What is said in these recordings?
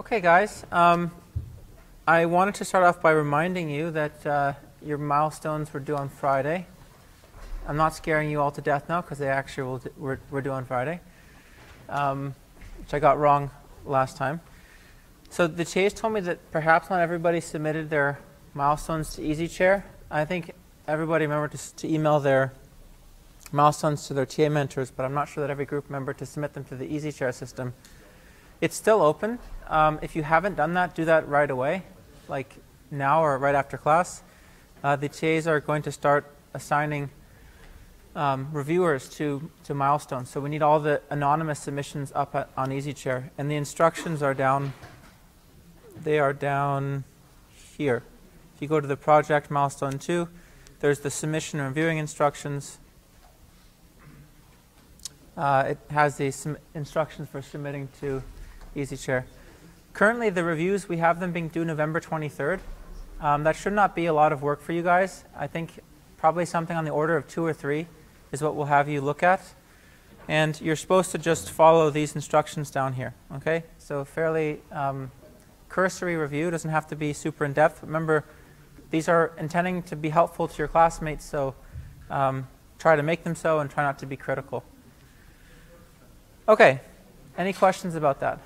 Okay, guys. Um, I wanted to start off by reminding you that uh, your milestones were due on Friday. I'm not scaring you all to death now because they actually were, were due on Friday, um, which I got wrong last time. So the Chase told me that perhaps not everybody submitted their milestones to EasyChair. I think everybody remembered to, to email their milestones to their TA mentors, but I'm not sure that every group member to submit them to the EasyChair system. It's still open. Um, if you haven't done that, do that right away, like now or right after class. Uh, the TAs are going to start assigning um, reviewers to, to milestones. So we need all the anonymous submissions up at, on EasyChair. And the instructions are down, they are down here. If you go to the project milestone 2, there's the submission and reviewing instructions. Uh, it has the instructions for submitting to EasyChair. Currently, the reviews, we have them being due November 23rd. Um, that should not be a lot of work for you guys. I think probably something on the order of two or three is what we'll have you look at. And you're supposed to just follow these instructions down here, okay? So fairly um, cursory review, doesn't have to be super in-depth. Remember, these are intending to be helpful to your classmates, so um, try to make them so and try not to be critical. Okay, any questions about that?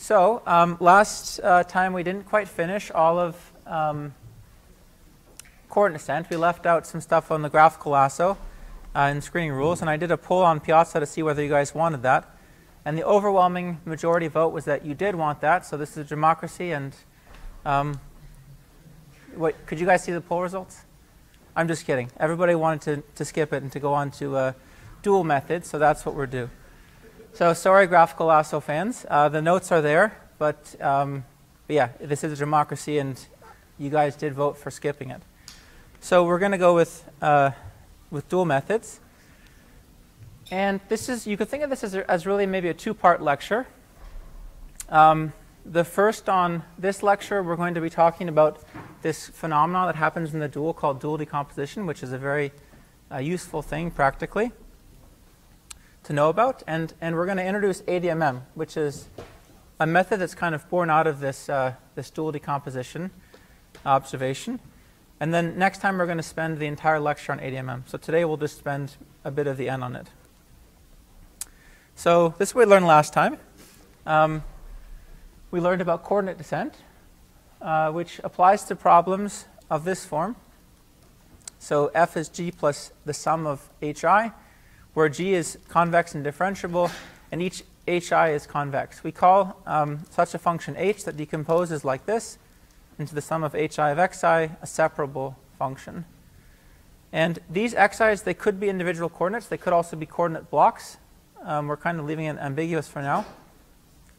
So um, last uh, time we didn't quite finish all of um, coordinate descent. We left out some stuff on the graphical lasso uh, in screening rules, and I did a poll on Piazza to see whether you guys wanted that. And the overwhelming majority vote was that you did want that. So this is a democracy. And um, what, could you guys see the poll results? I'm just kidding. Everybody wanted to, to skip it and to go on to uh, dual methods, so that's what we're doing. So sorry, graphical lasso fans. Uh, the notes are there, but, um, but yeah, this is a democracy, and you guys did vote for skipping it. So we're going to go with uh, with dual methods, and this is you could think of this as, as really maybe a two-part lecture. Um, the first on this lecture, we're going to be talking about this phenomenon that happens in the dual called dual decomposition, which is a very uh, useful thing practically to know about. And, and we're going to introduce ADMM, which is a method that's kind of born out of this, uh, this dual decomposition observation. And then next time we're going to spend the entire lecture on ADMM. So today we'll just spend a bit of the N on it. So this we learned last time. Um, we learned about coordinate descent, uh, which applies to problems of this form. So f is g plus the sum of hi, where g is convex and differentiable, and each hi is convex. We call um, such a function h that decomposes like this into the sum of hi of xi a separable function. And these xi's, they could be individual coordinates. They could also be coordinate blocks. Um, we're kind of leaving it ambiguous for now.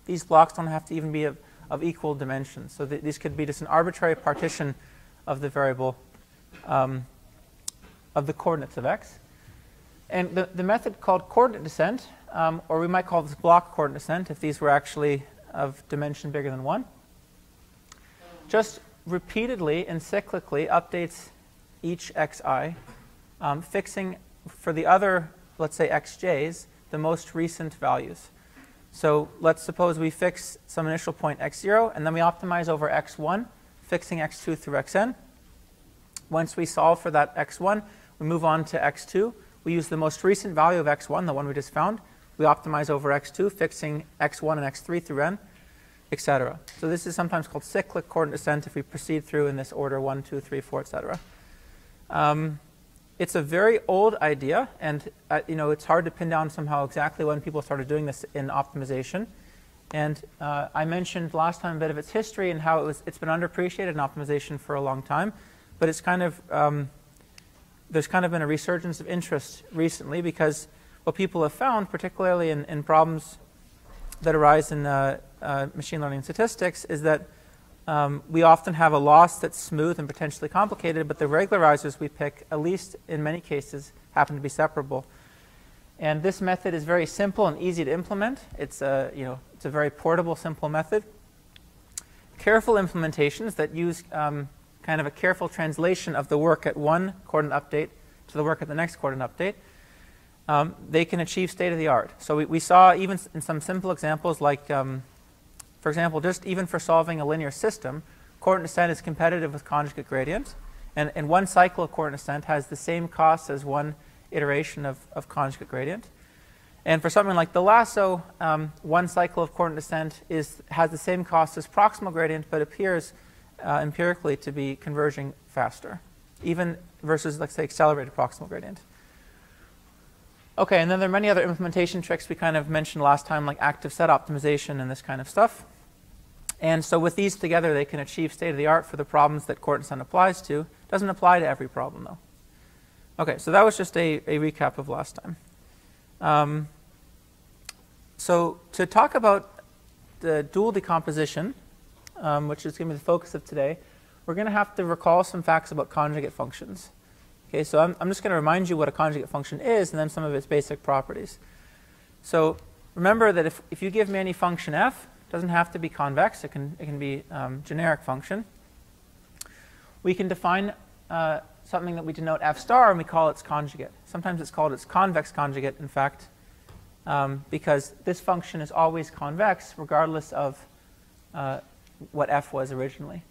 These blocks don't have to even be of, of equal dimensions. So th these could be just an arbitrary partition of the variable um, of the coordinates of x. And the, the method called coordinate descent, um, or we might call this block coordinate descent if these were actually of dimension bigger than 1, just repeatedly and cyclically updates each xi, um, fixing for the other, let's say xj's, the most recent values. So let's suppose we fix some initial point x0, and then we optimize over x1, fixing x2 through xn. Once we solve for that x1, we move on to x2. We use the most recent value of x1, the one we just found. We optimize over x2, fixing x1 and x3 through n, etc. So this is sometimes called cyclic coordinate descent if we proceed through in this order 1, 2, 3, 4, etc. Um, it's a very old idea, and uh, you know it's hard to pin down somehow exactly when people started doing this in optimization. And uh, I mentioned last time a bit of its history and how it was, it's been underappreciated in optimization for a long time, but it's kind of um, there's kind of been a resurgence of interest recently because what people have found, particularly in, in problems that arise in uh, uh, machine learning statistics, is that um, we often have a loss that's smooth and potentially complicated, but the regularizers we pick, at least in many cases, happen to be separable. And this method is very simple and easy to implement. It's a, you know, it's a very portable, simple method. Careful implementations that use um, kind of a careful translation of the work at one coordinate update to the work at the next coordinate update um, they can achieve state of the art. So we, we saw even in some simple examples like, um, for example, just even for solving a linear system, coordinate descent is competitive with conjugate gradients. And, and one cycle of coordinate descent has the same cost as one iteration of, of conjugate gradient. And for something like the lasso, um, one cycle of coordinate descent is, has the same cost as proximal gradient, but appears uh, empirically to be converging faster, even versus, let's say, accelerated proximal gradient. Okay, and then there are many other implementation tricks we kind of mentioned last time, like active set optimization and this kind of stuff. And so with these together, they can achieve state of the art for the problems that descent applies to. Doesn't apply to every problem, though. Okay, so that was just a, a recap of last time. Um, so to talk about the dual decomposition, um, which is going to be the focus of today, we're going to have to recall some facts about conjugate functions. Okay, so I'm, I'm just going to remind you what a conjugate function is and then some of its basic properties. So remember that if, if you give me any function f, it doesn't have to be convex, it can, it can be um, generic function. We can define uh, something that we denote f star and we call its conjugate. Sometimes it's called its convex conjugate, in fact, um, because this function is always convex regardless of uh, what f was originally.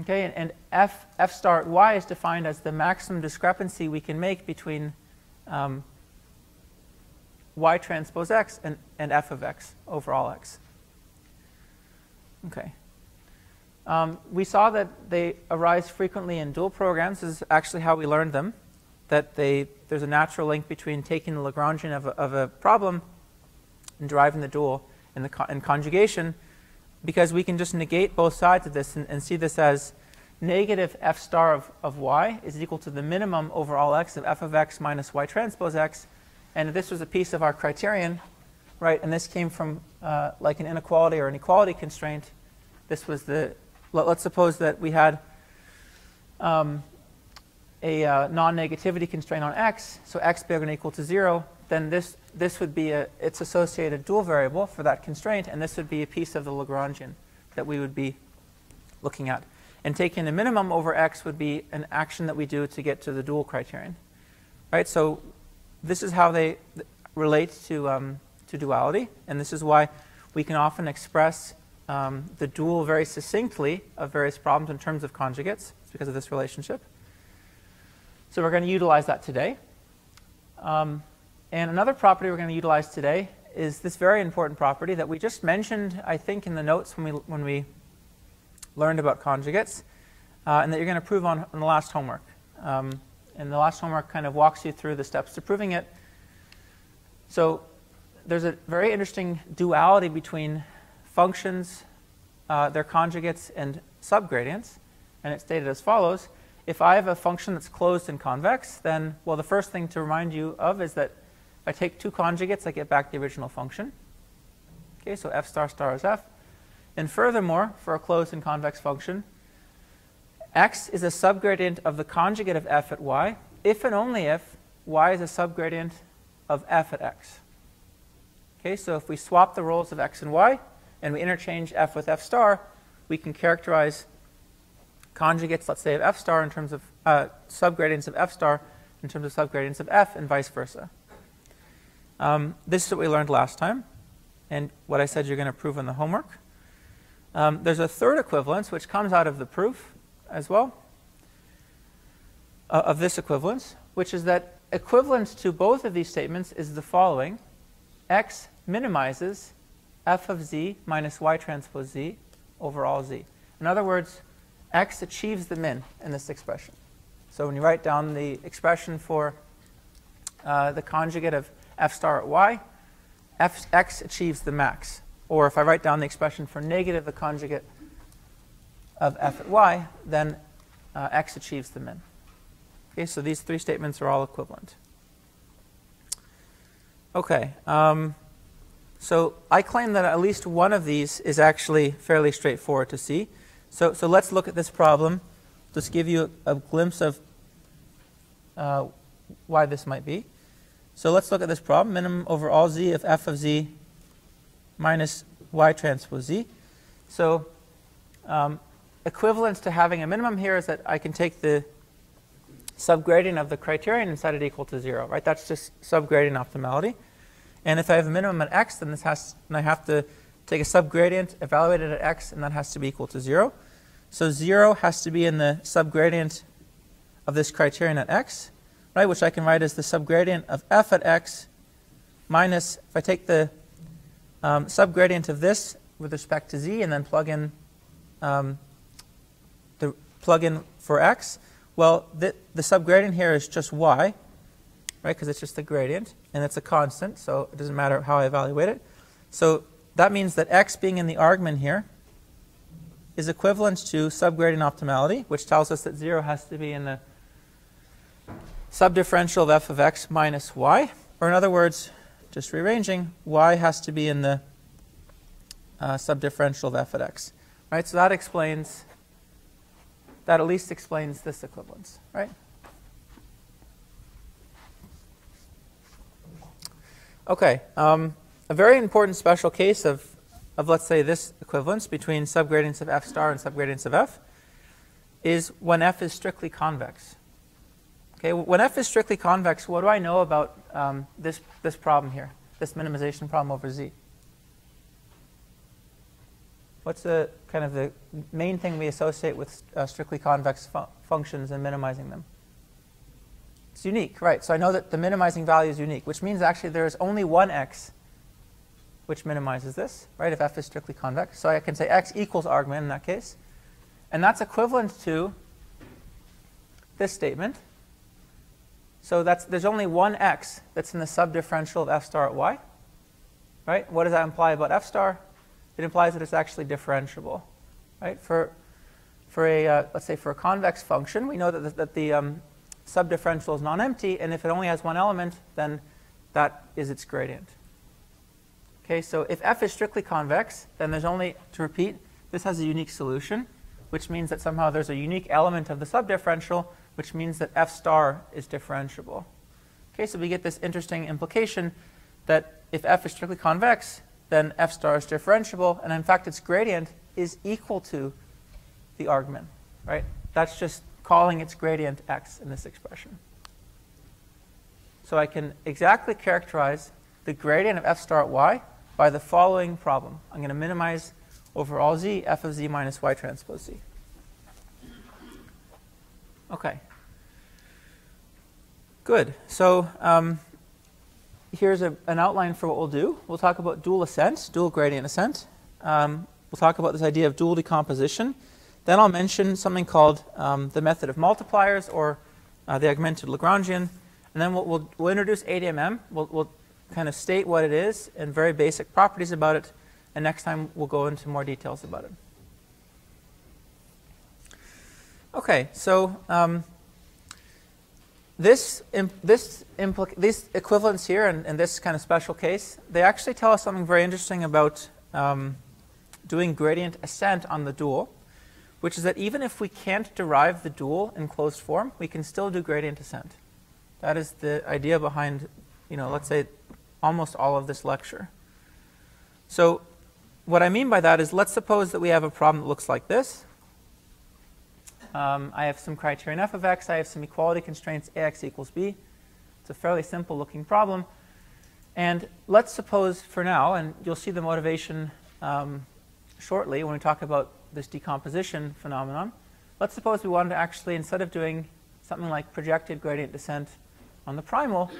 Okay, and, and, f, f star y is defined as the maximum discrepancy we can make between um, y transpose x and, and f of x over all x. Okay. Um, we saw that they arise frequently in dual programs. This is actually how we learned them, that they, there's a natural link between taking the Lagrangian of a, of a problem and deriving the dual in, the in conjugation, because we can just negate both sides of this and, and see this as negative f star of, of y is equal to the minimum over all x of f of x minus y transpose x. And this was a piece of our criterion, right? And this came from uh, like an inequality or an equality constraint. This was the let, us suppose that we had um, a uh, non-negativity constraint on x, so x bigger than equal to 0, then this, this would be a, its associated dual variable for that constraint, and this would be a piece of the Lagrangian that we would be looking at. And taking the minimum over x would be an action that we do to get to the dual criterion. Right? So this is how they relate to, um, to duality, and this is why we can often express um, the dual very succinctly of various problems in terms of conjugates because of this relationship. So we're going to utilize that today. Um, and another property we're going to utilize today is this very important property that we just mentioned, I think, in the notes when we, when we learned about conjugates, uh, and that you're going to prove on, on the last homework. Um, and the last homework kind of walks you through the steps to proving it. So there's a very interesting duality between functions, uh, their conjugates, and subgradients. And it's stated as follows. If I have a function that's closed and convex, then, well, the first thing to remind you of is that if I take two conjugates, I get back the original function. Okay, so f star star is f. And furthermore, for a closed and convex function, x is a subgradient of the conjugate of f at y, if and only if y is a subgradient of f at x. Okay, so if we swap the roles of x and y, and we interchange f with f star, we can characterize conjugates, let's say, of f star in terms of uh, subgradients of f star in terms of subgradients of f and vice versa. Um, this is what we learned last time and what I said you're going to prove in the homework. Um, there's a third equivalence which comes out of the proof as well uh, of this equivalence, which is that equivalence to both of these statements is the following. x minimizes f of z minus y transpose z over all z. In other words, x achieves the min in this expression. So when you write down the expression for uh, the conjugate of f star at y, f, x achieves the max. Or if I write down the expression for negative the conjugate of f at y, then uh, x achieves the min. Okay, so these three statements are all equivalent. Okay. Um, so I claim that at least one of these is actually fairly straightforward to see. So, so let's look at this problem. Just give you a, a glimpse of uh, why this might be. So let's look at this problem. Minimum over all z of f of z minus y transpose z. So um, equivalence to having a minimum here is that I can take the subgradient of the criterion and set it equal to 0, right? That's just subgradient optimality. And if I have a minimum at x, then this has, and I have to take a subgradient, evaluate it at x, and that has to be equal to 0. So 0 has to be in the subgradient of this criterion at x, right, which I can write as the subgradient of f at x minus, if I take the um, subgradient of this with respect to z and then plug in um, the plug in for x, well, the, the subgradient here is just y, right, because it's just the gradient, and it's a constant, so it doesn't matter how I evaluate it. So that means that x being in the argmin here is equivalent to subgradient optimality, which tells us that 0 has to be in the subdifferential of f of x minus y. Or in other words, just rearranging, y has to be in the uh, subdifferential of f at x. Right? So that explains, that at least explains this equivalence. Right? Okay. Um, a very important special case of, of, let's say, this equivalence between subgradients of f star and subgradients of f is when f is strictly convex. Okay, when f is strictly convex, what do I know about um, this, this problem here, this minimization problem over z? What's the kind of the main thing we associate with uh, strictly convex fu functions and minimizing them? It's unique, right? So I know that the minimizing value is unique, which means actually there is only one x which minimizes this, right, if f is strictly convex. So I can say x equals argmin in that case. And that's equivalent to this statement, so that's, there's only one x that's in the subdifferential of f star at y. Right? What does that imply about f star? It implies that it's actually differentiable. Right? For, for a, uh, let's say for a convex function, we know that the, that the um, subdifferential is non-empty, and if it only has one element, then that is its gradient. Okay, so if f is strictly convex, then there's only, to repeat, this has a unique solution, which means that somehow there's a unique element of the subdifferential which means that f star is differentiable. Okay, so we get this interesting implication that if f is strictly convex, then f star is differentiable, and in fact its gradient is equal to the argmin, right? That's just calling its gradient x in this expression. So I can exactly characterize the gradient of f star at y by the following problem. I'm going to minimize over all z f of z minus y transpose z. Okay. Good. So um, here's a, an outline for what we'll do. We'll talk about dual ascent, dual gradient ascent. Um, we'll talk about this idea of dual decomposition. Then I'll mention something called um, the method of multipliers or uh, the augmented Lagrangian. And then we'll, we'll, we'll introduce ADMM. We'll, we'll kind of state what it is and very basic properties about it. And next time we'll go into more details about it. Okay, so um, this, this these equivalents here in, in, this kind of special case, they actually tell us something very interesting about um, doing gradient ascent on the dual, which is that even if we can't derive the dual in closed form, we can still do gradient ascent. That is the idea behind, you know, let's say almost all of this lecture. So what I mean by that is let's suppose that we have a problem that looks like this. Um, I have some criterion f of x. I have some equality constraints ax equals b. It's a fairly simple looking problem. And let's suppose for now, and you'll see the motivation um, shortly when we talk about this decomposition phenomenon, let's suppose we wanted to actually, instead of doing something like projected gradient descent on the primal,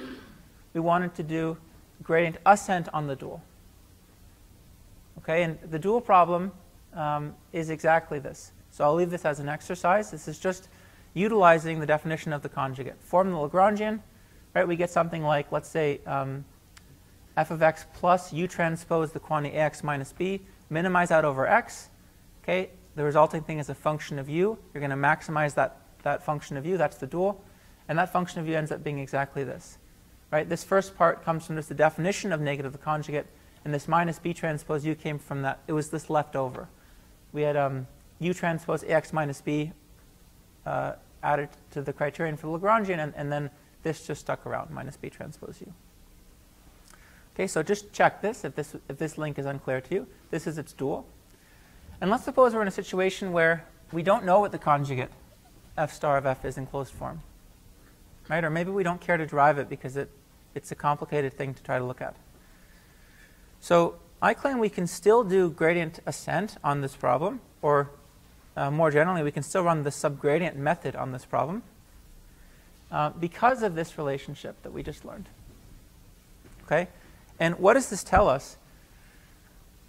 we wanted to do gradient ascent on the dual. Okay, and the dual problem um, is exactly this. So I'll leave this as an exercise. This is just utilizing the definition of the conjugate. Form the Lagrangian, right? We get something like, let's say, um, f of x plus u transpose the quantity ax minus b, minimize out over x. Okay, the resulting thing is a function of u. You're going to maximize that, that function of u. That's the dual. And that function of u ends up being exactly this. Right? This first part comes from just the definition of negative the conjugate, and this minus b transpose u came from that. It was this left over. We had um, u transpose ax minus b uh, added to the criterion for the Lagrangian, and, and then this just stuck around, minus b transpose u. Okay, so just check this if, this if this link is unclear to you. This is its dual. And let's suppose we're in a situation where we don't know what the conjugate f star of f is in closed form. right? Or maybe we don't care to derive it because it, it's a complicated thing to try to look at. So I claim we can still do gradient ascent on this problem, or uh, more generally, we can still run the subgradient method on this problem uh, because of this relationship that we just learned. Okay? And what does this tell us?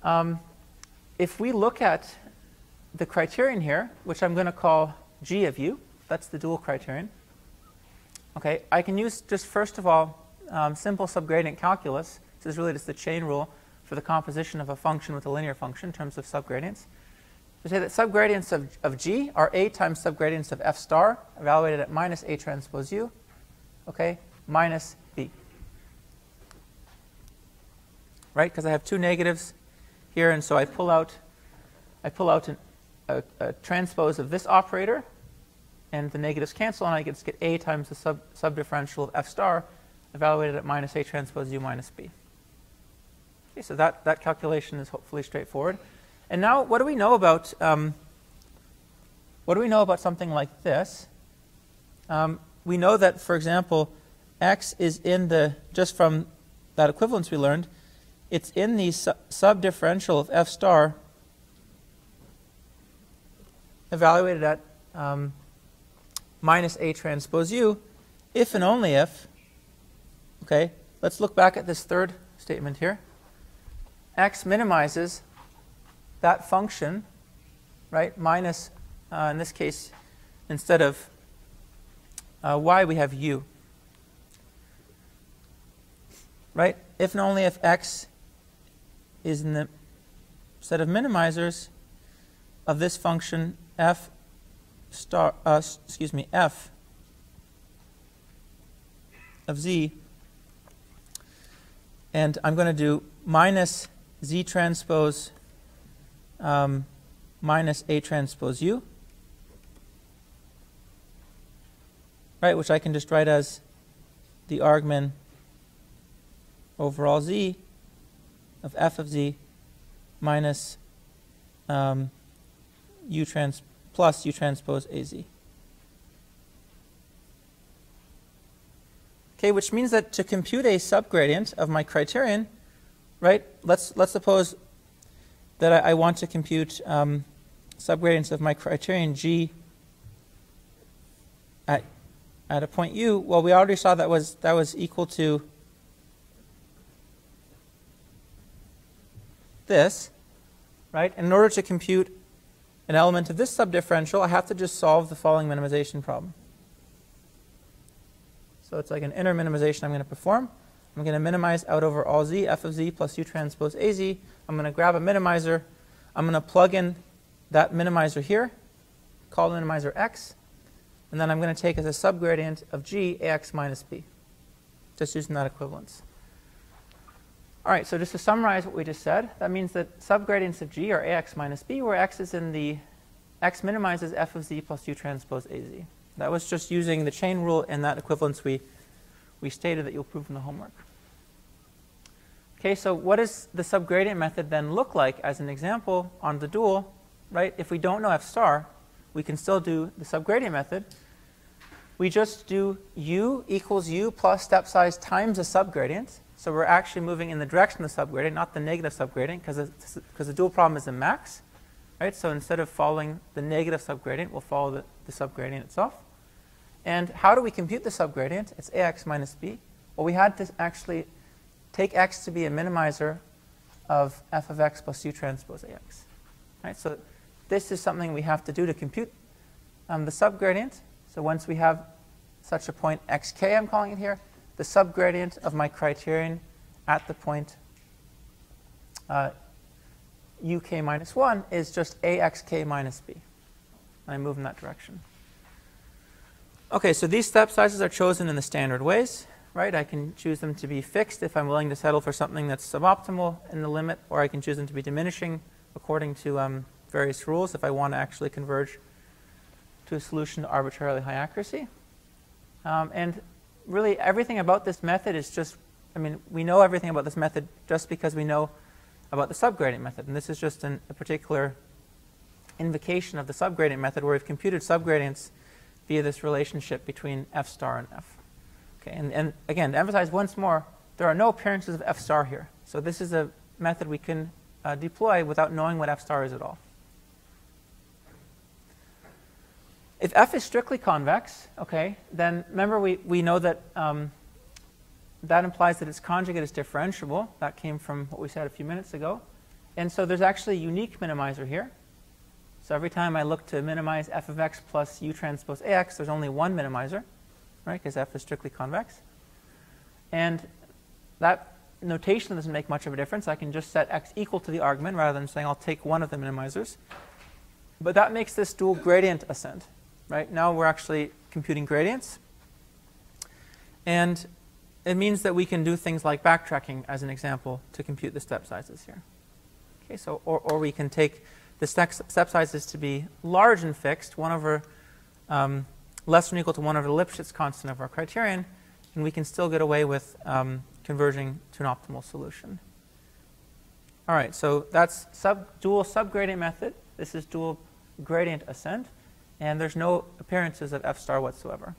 Um, if we look at the criterion here, which I'm going to call g of u, that's the dual criterion, okay, I can use just first of all um, simple subgradient calculus. This is really just the chain rule for the composition of a function with a linear function in terms of subgradients. We say that subgradients of, of g are a times subgradients of f star, evaluated at minus a transpose u, okay, minus b. Right, because I have two negatives here, and so I pull out, I pull out an, a, a, transpose of this operator, and the negatives cancel, and I just get a times the sub, subdifferential of f star, evaluated at minus a transpose u minus b. Okay, so that, that calculation is hopefully straightforward. And now, what do we know about um, what do we know about something like this? Um, we know that, for example, x is in the just from that equivalence we learned, it's in the su subdifferential of f star evaluated at um, minus a transpose u, if and only if. Okay, let's look back at this third statement here x minimizes that function, right, minus, uh, in this case, instead of uh, y, we have u. Right? If and only if x is in the set of minimizers of this function f star, uh, excuse me, f of z, and I'm going to do minus z transpose um, minus a transpose u, right, which I can just write as the argmin over all z of f of z minus um, u trans plus u transpose az. Okay, which means that to compute a subgradient of my criterion, right? Let's, let's suppose that I, I want to compute um, subgradients of my criterion G at, at a point U. Well, we already saw that was, that was equal to this, right? And in order to compute an element of this subdifferential, I have to just solve the following minimization problem. So it's like an inner minimization I'm going to perform. I'm going to minimize out over all z, f of z plus u transpose az. I'm going to grab a minimizer. I'm going to plug in that minimizer here, call the minimizer x, and then I'm going to take as a subgradient of g ax minus b, just using that equivalence. All right, so just to summarize what we just said, that means that subgradients of g are ax minus b, where x is in the x minimizes f of z plus u transpose az. That was just using the chain rule and that equivalence we, we stated that you'll prove in the homework. Okay, so what does the subgradient method then look like as an example on the dual, right? If we don't know f star, we can still do the subgradient method. We just do u equals u plus step size times the subgradient. So we're actually moving in the direction of the subgradient, not the negative subgradient, because because the dual problem is a max. Right? So instead of following the negative subgradient, we'll follow the, the subgradient itself. And how do we compute the subgradient? It's ax minus b. Well, we had to actually take x to be a minimizer of f of x plus u transpose ax. Right? So this is something we have to do to compute um, the subgradient. So once we have such a point xk, I'm calling it here, the subgradient of my criterion at the point uh, uk minus 1 is just axk minus b. And I move in that direction. Okay, so these step sizes are chosen in the standard ways right? I can choose them to be fixed if I'm willing to settle for something that's suboptimal in the limit, or I can choose them to be diminishing according to um, various rules if I want to actually converge to a solution to arbitrarily high accuracy. Um, and really, everything about this method is just, I mean, we know everything about this method just because we know about the subgradient method. And this is just an, a particular invocation of the subgradient method where we've computed subgradients via this relationship between f star and f. Okay, and, and again, to emphasize once more, there are no appearances of f star here. So this is a method we can uh, deploy without knowing what f star is at all. If f is strictly convex, okay, then remember we, we know that um, that implies that its conjugate is differentiable. That came from what we said a few minutes ago. And so there's actually a unique minimizer here. So every time I look to minimize f of x plus u transpose ax, there's only one minimizer, right, because f is strictly convex. And that notation doesn't make much of a difference. I can just set x equal to the argmin rather than saying I'll take one of the minimizers. But that makes this dual gradient ascent, right? Now we're actually computing gradients. And it means that we can do things like backtracking as an example to compute the step sizes here. Okay, so or, or we can take the step, sizes to be large and fixed, 1 over um, less than or equal to 1 over the Lipschitz constant of our criterion, and we can still get away with um, converging to an optimal solution. All right, so that's sub, dual subgradient method. This is dual gradient ascent, and there's no appearances of f star whatsoever.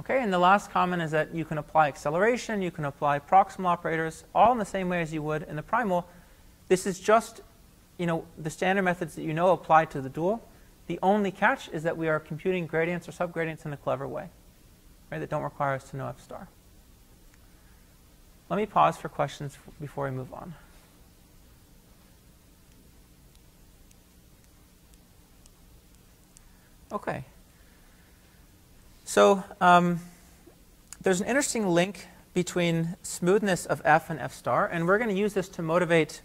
Okay, and the last comment is that you can apply acceleration, you can apply proximal operators, all in the same way as you would in the primal. This is just you know, the standard methods that you know apply to the dual. The only catch is that we are computing gradients or subgradients in a clever way, right, that don't require us to know f star. Let me pause for questions before we move on. Okay. So um, there's an interesting link between smoothness of f and f star, and we're going to use this to motivate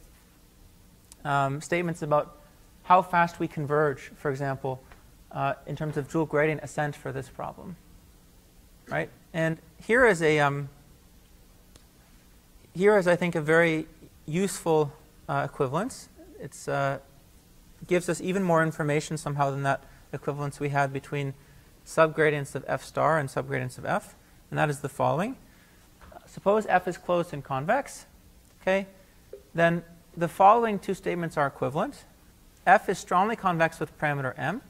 um, statements about how fast we converge, for example, uh, in terms of dual gradient ascent for this problem. Right? And here is a um, here is, I think, a very useful uh, equivalence. It uh, gives us even more information somehow than that equivalence we had between subgradients of f star and subgradients of f, and that is the following. Suppose f is closed and convex, okay? Then the following two statements are equivalent. F is strongly convex with parameter m,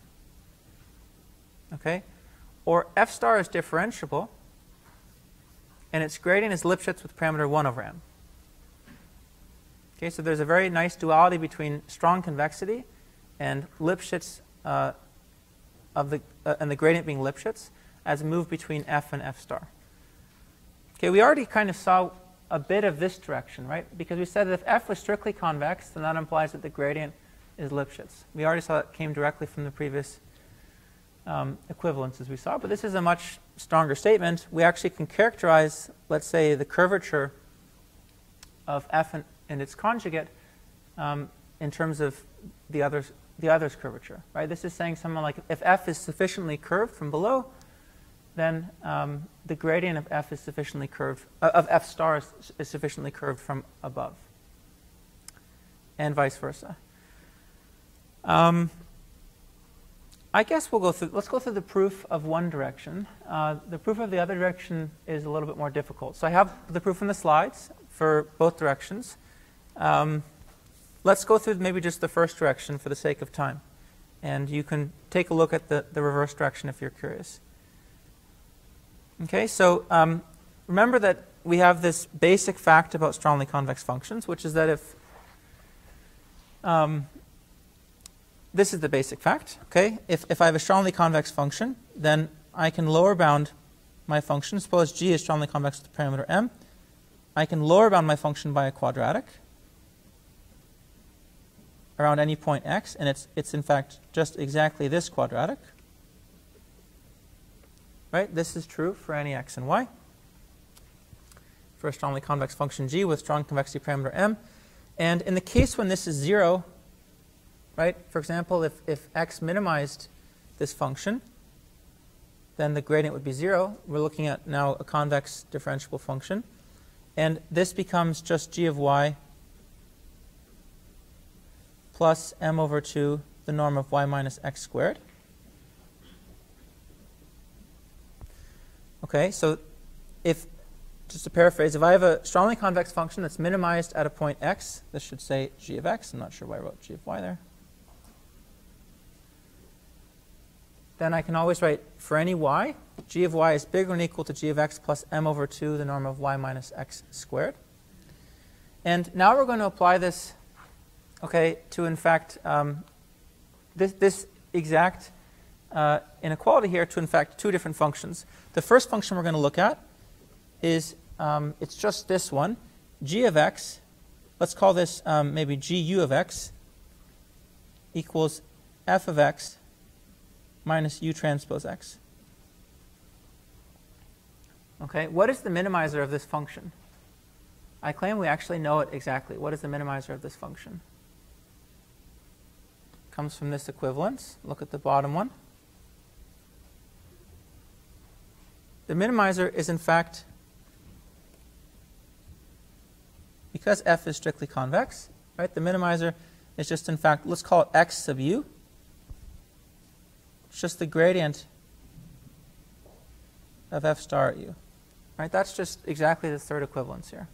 okay? Or f star is differentiable, and its gradient is Lipschitz with parameter 1 over m. Okay, so there's a very nice duality between strong convexity and Lipschitz uh, of the uh, and the gradient being Lipschitz as a move between f and f star. Okay, we already kind of saw a bit of this direction, right? Because we said that if f was strictly convex, then that implies that the gradient is Lipschitz. We already saw it came directly from the previous um, equivalences we saw, but this is a much stronger statement. We actually can characterize, let's say, the curvature of f and, and its conjugate um, in terms of the others, the other's curvature, right? This is saying something like if f is sufficiently curved from below, then um, the gradient of f is sufficiently curved, uh, of f star is, is, sufficiently curved from above, and vice versa. Um, I guess we'll go through, let's go through the proof of one direction. Uh, the proof of the other direction is a little bit more difficult. So I have the proof in the slides for both directions. Um, let's go through maybe just the first direction for the sake of time. And you can take a look at the, the reverse direction if you're curious. Okay, so um, remember that we have this basic fact about strongly convex functions, which is that if um, this is the basic fact, okay? If, if I have a strongly convex function, then I can lower bound my function. Suppose g is strongly convex with the parameter m. I can lower bound my function by a quadratic around any point x, and it's, it's in fact just exactly this quadratic. Right? This is true for any x and y. For a strongly convex function g with strong convexity parameter m. And in the case when this is 0, right, for example, if, if x minimized this function, then the gradient would be 0. We're looking at now a convex differentiable function. And this becomes just g of y plus m over 2, the norm of y minus x squared. Okay, so if, just to paraphrase, if I have a strongly convex function that's minimized at a point x, this should say g of x. I'm not sure why I wrote g of y there. Then I can always write for any y, g of y is bigger than or equal to g of x plus m over 2, the norm of y minus x squared. And now we're going to apply this, okay, to in fact um, this, this exact uh, inequality here to in fact two different functions. The first function we're going to look at is um, it's just this one, g of x. Let's call this um, maybe gu of x equals f of x minus u transpose x. Okay, what is the minimizer of this function? I claim we actually know it exactly. What is the minimizer of this function? Comes from this equivalence. Look at the bottom one. The minimizer is in fact, because f is strictly convex, right? The minimizer is just in fact, let's call it x sub u. It's just the gradient of f star at u. Right? That's just exactly the third equivalence here.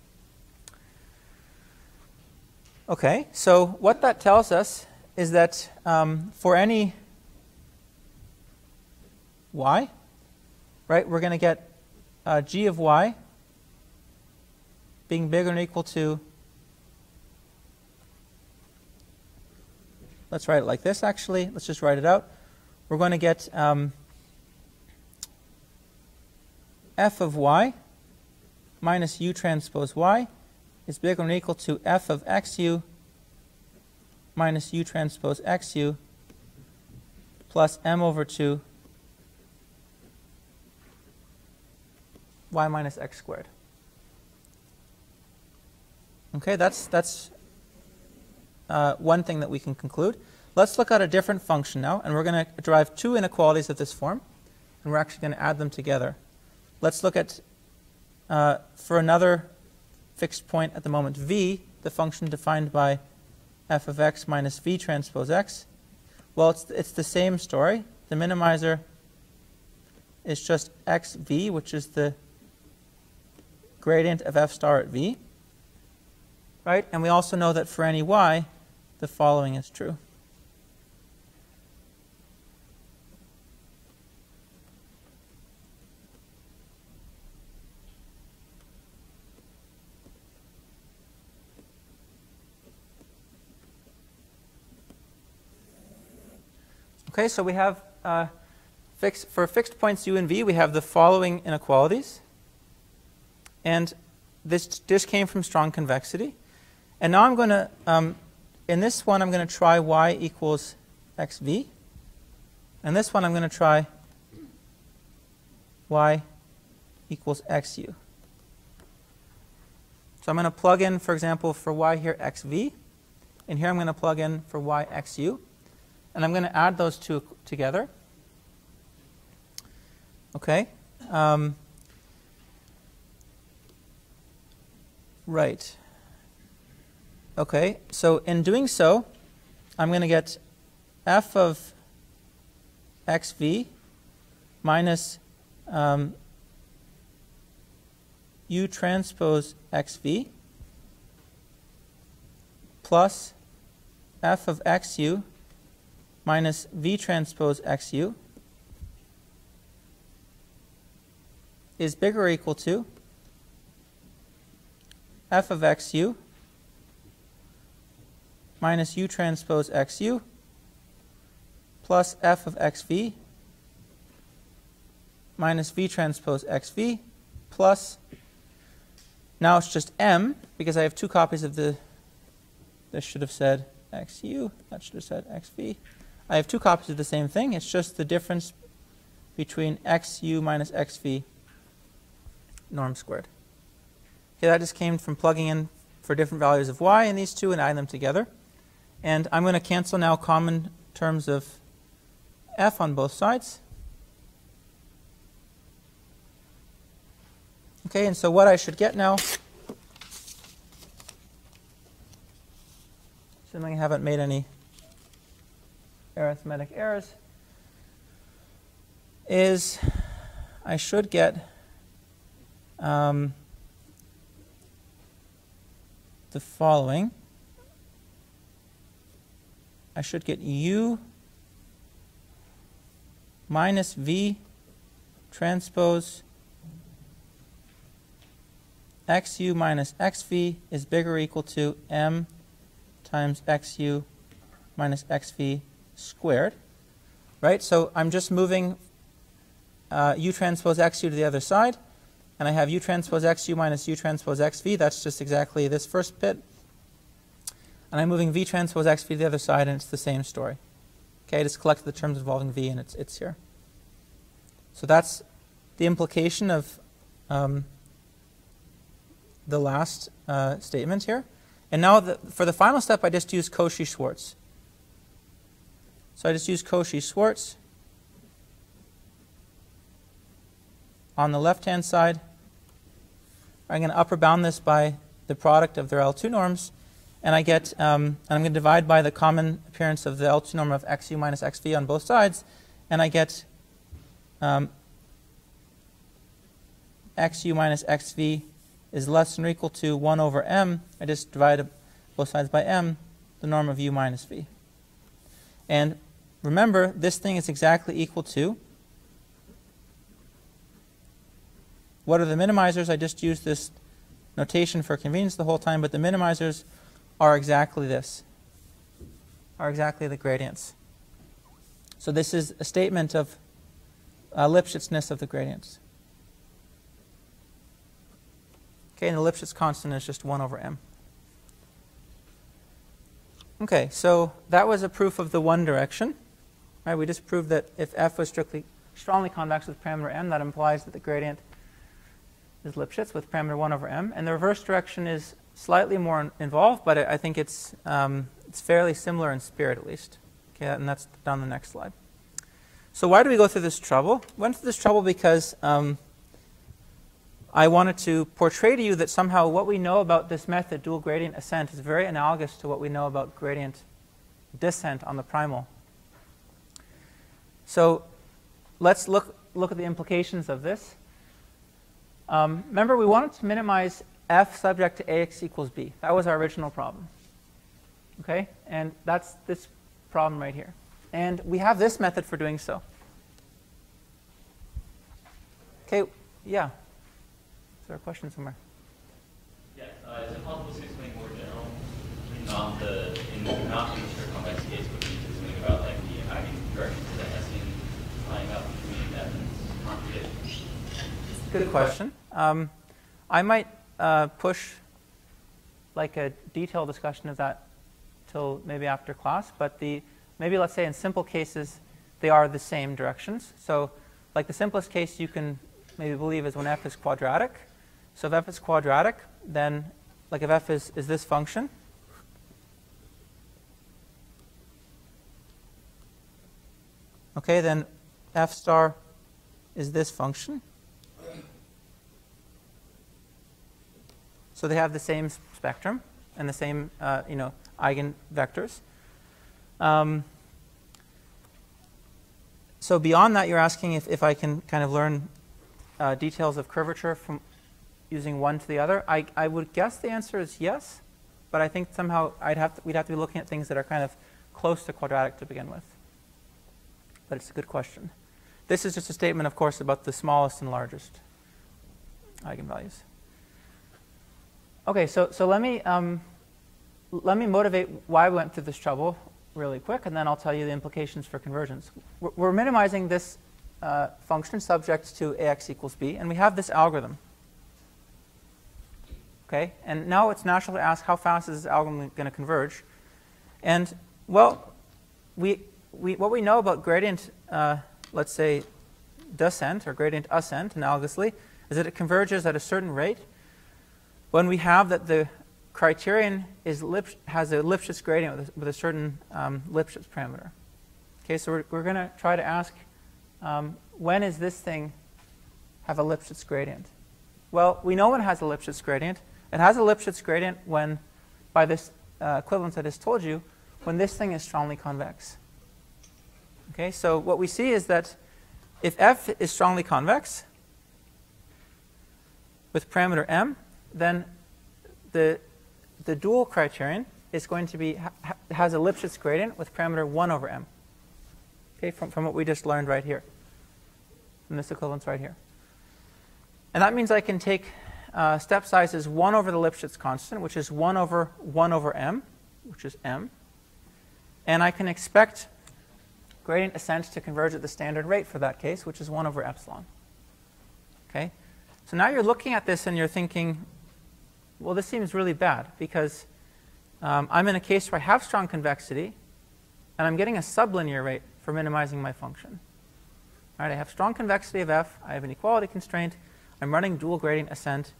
Okay, so what that tells us is that um, for any y, right, we're going to get uh, g of y being bigger than or equal to, let's write it like this actually, let's just write it out. We're going to get um, f of y minus u transpose y is bigger than or equal to f of xu minus u transpose xu plus m over 2 y minus x squared. Okay, that's, that's uh, one thing that we can conclude. Let's look at a different function now, and we're going to derive two inequalities of this form, and we're actually going to add them together. Let's look at, uh, for another fixed point at the moment, v, the function defined by f of x minus v transpose x. Well, it's, it's the same story. The minimizer is just xv, which is the gradient of f star at v. Right? And we also know that for any y, the following is true. Okay, so we have uh, for fixed points u and v, we have the following inequalities. And this, this came from strong convexity. And now I'm going to, um, in this one, I'm going to try y equals xv. And this one, I'm going to try y equals xu. So I'm going to plug in, for example, for y here xv. And here I'm going to plug in for y xu. And I'm going to add those two together. Okay. Um, right. Okay, so in doing so, I'm going to get f of xv minus um, u transpose xv plus f of xu minus v transpose xu is bigger or equal to f of xu minus u transpose xu plus f of xv minus v transpose xv plus, now it's just m, because I have two copies of the, this should have said xu, that should have said xv. I have two copies of the same thing. It's just the difference between xu minus xv norm squared. Okay, that just came from plugging in for different values of y in these two and adding them together. And I'm going to cancel now common terms of f on both sides. Okay, and so what I should get now, assuming I haven't made any arithmetic errors is I should get um, the following. I should get u minus v transpose xu minus xv is bigger or equal to m times xu minus xv squared, right? So I'm just moving uh, u transpose xu to the other side, and I have u transpose xu minus u transpose xv. That's just exactly this first bit. And I'm moving v transpose xv to the other side, and it's the same story. Okay, I just collected the terms involving v, and it's, it's here. So that's the implication of um, the last uh, statement here. And now the, for the final step, I just use Cauchy-Schwarz. So I just use Cauchy-Schwarz. On the left-hand side, I'm going to upper bound this by the product of their L2 norms, and I get, um, and I'm going to divide by the common appearance of the L2 norm of xu minus xv on both sides, and I get um, xu minus xv is less than or equal to 1 over m. I just divide both sides by m, the norm of u minus v. And remember, this thing is exactly equal to what are the minimizers? I just used this notation for convenience the whole time, but the minimizers are exactly this, are exactly the gradients. So this is a statement of uh, Lipschitzness of the gradients. Okay, and the Lipschitz constant is just 1 over m. Okay, so that was a proof of the one direction. Right, we just proved that if f was strictly strongly convex with parameter m, that implies that the gradient is Lipschitz with parameter 1 over m. And the reverse direction is slightly more involved, but I think it's, um, it's fairly similar in spirit at least. Okay, and that's down the next slide. So why do we go through this trouble? We went through this trouble because um, I wanted to portray to you that somehow what we know about this method, dual gradient ascent, is very analogous to what we know about gradient descent on the primal. So let's look, look at the implications of this. Um, remember, we wanted to minimize f subject to ax equals b. That was our original problem. Okay? And that's this problem right here. And we have this method for doing so. Okay, yeah. Is there a question somewhere? Yes. Uh, is it possible to explain more general not the in not the pure convex case, but to something about like the eigendirections that Hessian flying up between f and contradiction? Good question. Um, I might uh, push like a detailed discussion of that till maybe after class, but the maybe let's say in simple cases they are the same directions. So like the simplest case you can maybe believe is when f is quadratic. So if f is quadratic, then like if f is, is this function, okay, then f star is this function. So they have the same spectrum and the same, uh, you know, eigenvectors. Um, so beyond that, you're asking if, if I can kind of learn uh, details of curvature from using one to the other? I, I would guess the answer is yes, but I think somehow I'd have to, we'd have to be looking at things that are kind of close to quadratic to begin with. But it's a good question. This is just a statement, of course, about the smallest and largest eigenvalues. Okay, so, so let, me, um, let me motivate why we went through this trouble really quick, and then I'll tell you the implications for convergence. We're, we're minimizing this uh, function subject to ax equals b, and we have this algorithm. Okay, and now it's natural to ask how fast is this algorithm going to converge? And well, we, we, what we know about gradient, uh, let's say, descent or gradient ascent analogously, is that it converges at a certain rate when we have that the criterion is has a Lipschitz gradient with a, with a certain um, Lipschitz parameter. Okay, so we're, we're going to try to ask um, when is this thing have a Lipschitz gradient? Well, we know when it has a Lipschitz gradient. It has a Lipschitz gradient when, by this uh, equivalence I just told you, when this thing is strongly convex. Okay, so what we see is that if f is strongly convex with parameter m, then the, the dual criterion is going to be, ha has a Lipschitz gradient with parameter 1 over m. Okay, from, from what we just learned right here. from this equivalence right here. And that means I can take uh, step sizes 1 over the Lipschitz constant, which is 1 over 1 over m, which is m. And I can expect gradient ascent to converge at the standard rate for that case, which is 1 over epsilon. Okay? So now you're looking at this and you're thinking, well, this seems really bad because um, I'm in a case where I have strong convexity and I'm getting a sublinear rate for minimizing my function. All right, I have strong convexity of f, I have an equality constraint, I'm running dual gradient ascent,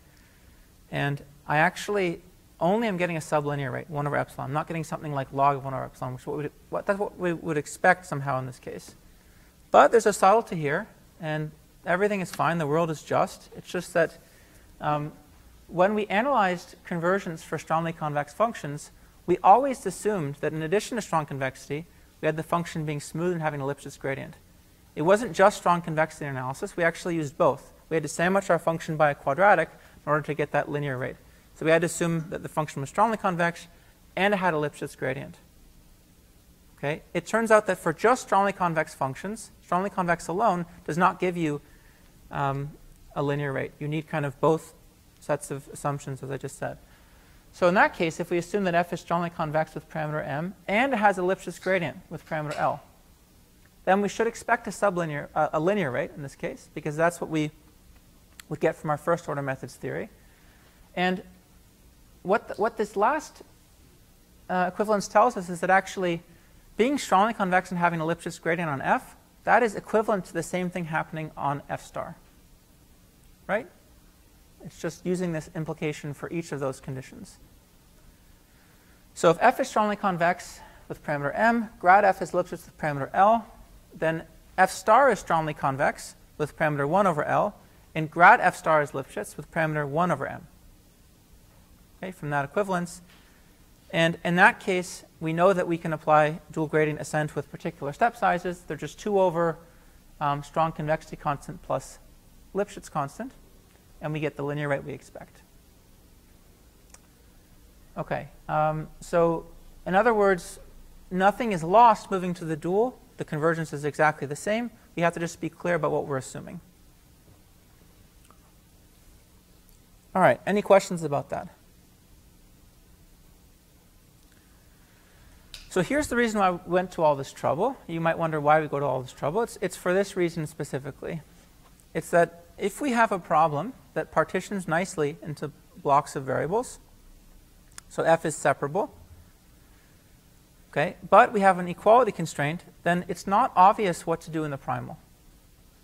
and I actually only am getting a sublinear rate, 1 over epsilon. I'm not getting something like log of 1 over epsilon, which what what, that's what we would expect somehow in this case. But there's a subtlety here, and everything is fine. The world is just. It's just that um, when we analyzed conversions for strongly convex functions, we always assumed that in addition to strong convexity, we had the function being smooth and having an Lipschitz gradient. It wasn't just strong convexity analysis. We actually used both. We had to sandwich our function by a quadratic in order to get that linear rate. So we had to assume that the function was strongly convex and it had Lipschitz gradient. Okay? It turns out that for just strongly convex functions, strongly convex alone does not give you um, a linear rate. You need kind of both sets of assumptions, as I just said. So in that case, if we assume that f is strongly convex with parameter m and it has Lipschitz gradient with parameter L, then we should expect a sublinear, uh, a linear rate in this case, because that's what we would get from our first order methods theory. And what, the, what this last uh, equivalence tells us is that actually being strongly convex and having Lipschitz gradient on f, that is equivalent to the same thing happening on f star. Right? It's just using this implication for each of those conditions. So if f is strongly convex with parameter m, grad f is Lipschitz with parameter L, then f star is strongly convex with parameter 1 over L, and grad f star is Lipschitz with parameter 1 over m. Okay, from that equivalence. And in that case, we know that we can apply dual gradient ascent with particular step sizes. They're just 2 over um, strong convexity constant plus Lipschitz constant, and we get the linear rate we expect. Okay, um, so in other words, nothing is lost moving to the dual. The convergence is exactly the same. We have to just be clear about what we're assuming. All right, any questions about that? So here's the reason why we went to all this trouble. You might wonder why we go to all this trouble. It's, it's for this reason specifically. It's that if we have a problem that partitions nicely into blocks of variables, so f is separable, okay, but we have an equality constraint, then it's not obvious what to do in the primal.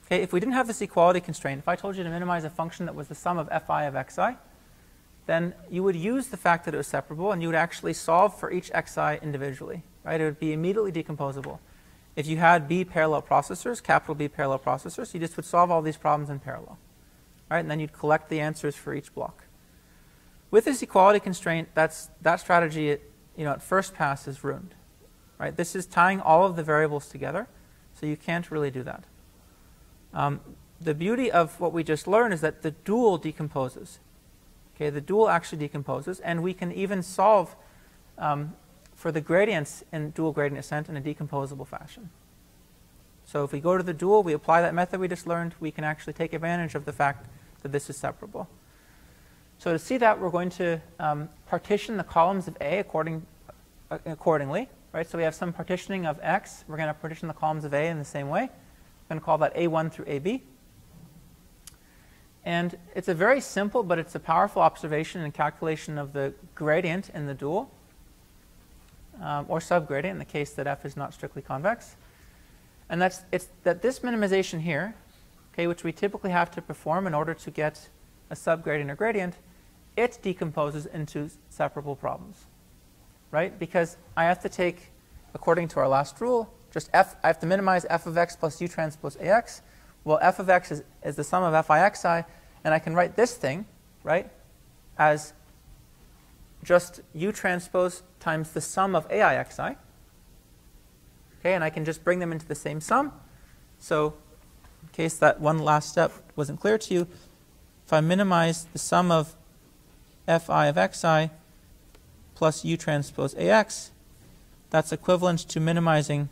Okay, if we didn't have this equality constraint, if I told you to minimize a function that was the sum of fi of xi, then you would use the fact that it was separable and you would actually solve for each xi individually. Right? It would be immediately decomposable. If you had B parallel processors, capital B parallel processors, you just would solve all these problems in parallel. Right? And then you'd collect the answers for each block. With this equality constraint, that's, that strategy at, you know, at first pass is ruined. Right? This is tying all of the variables together, so you can't really do that. Um, the beauty of what we just learned is that the dual decomposes. Okay, the dual actually decomposes, and we can even solve um, for the gradients in dual gradient ascent in a decomposable fashion. So if we go to the dual, we apply that method we just learned, we can actually take advantage of the fact that this is separable. So to see that, we're going to um, partition the columns of A according, uh, accordingly. Right? So we have some partitioning of X. We're going to partition the columns of A in the same way. I'm going to call that A1 through AB. And it's a very simple, but it's a powerful observation and calculation of the gradient in the dual, um, or subgradient in the case that f is not strictly convex. And that's it's that this minimization here, okay, which we typically have to perform in order to get a subgradient or gradient, it decomposes into separable problems, right? Because I have to take, according to our last rule, just f, I have to minimize f of x plus u transpose ax. Well, f of x is, is the sum of fi xi, and I can write this thing, right, as just u transpose times the sum of aixi. Okay, and I can just bring them into the same sum. So in case that one last step wasn't clear to you, if I minimize the sum of fi of xi plus u transpose ax, that's equivalent to minimizing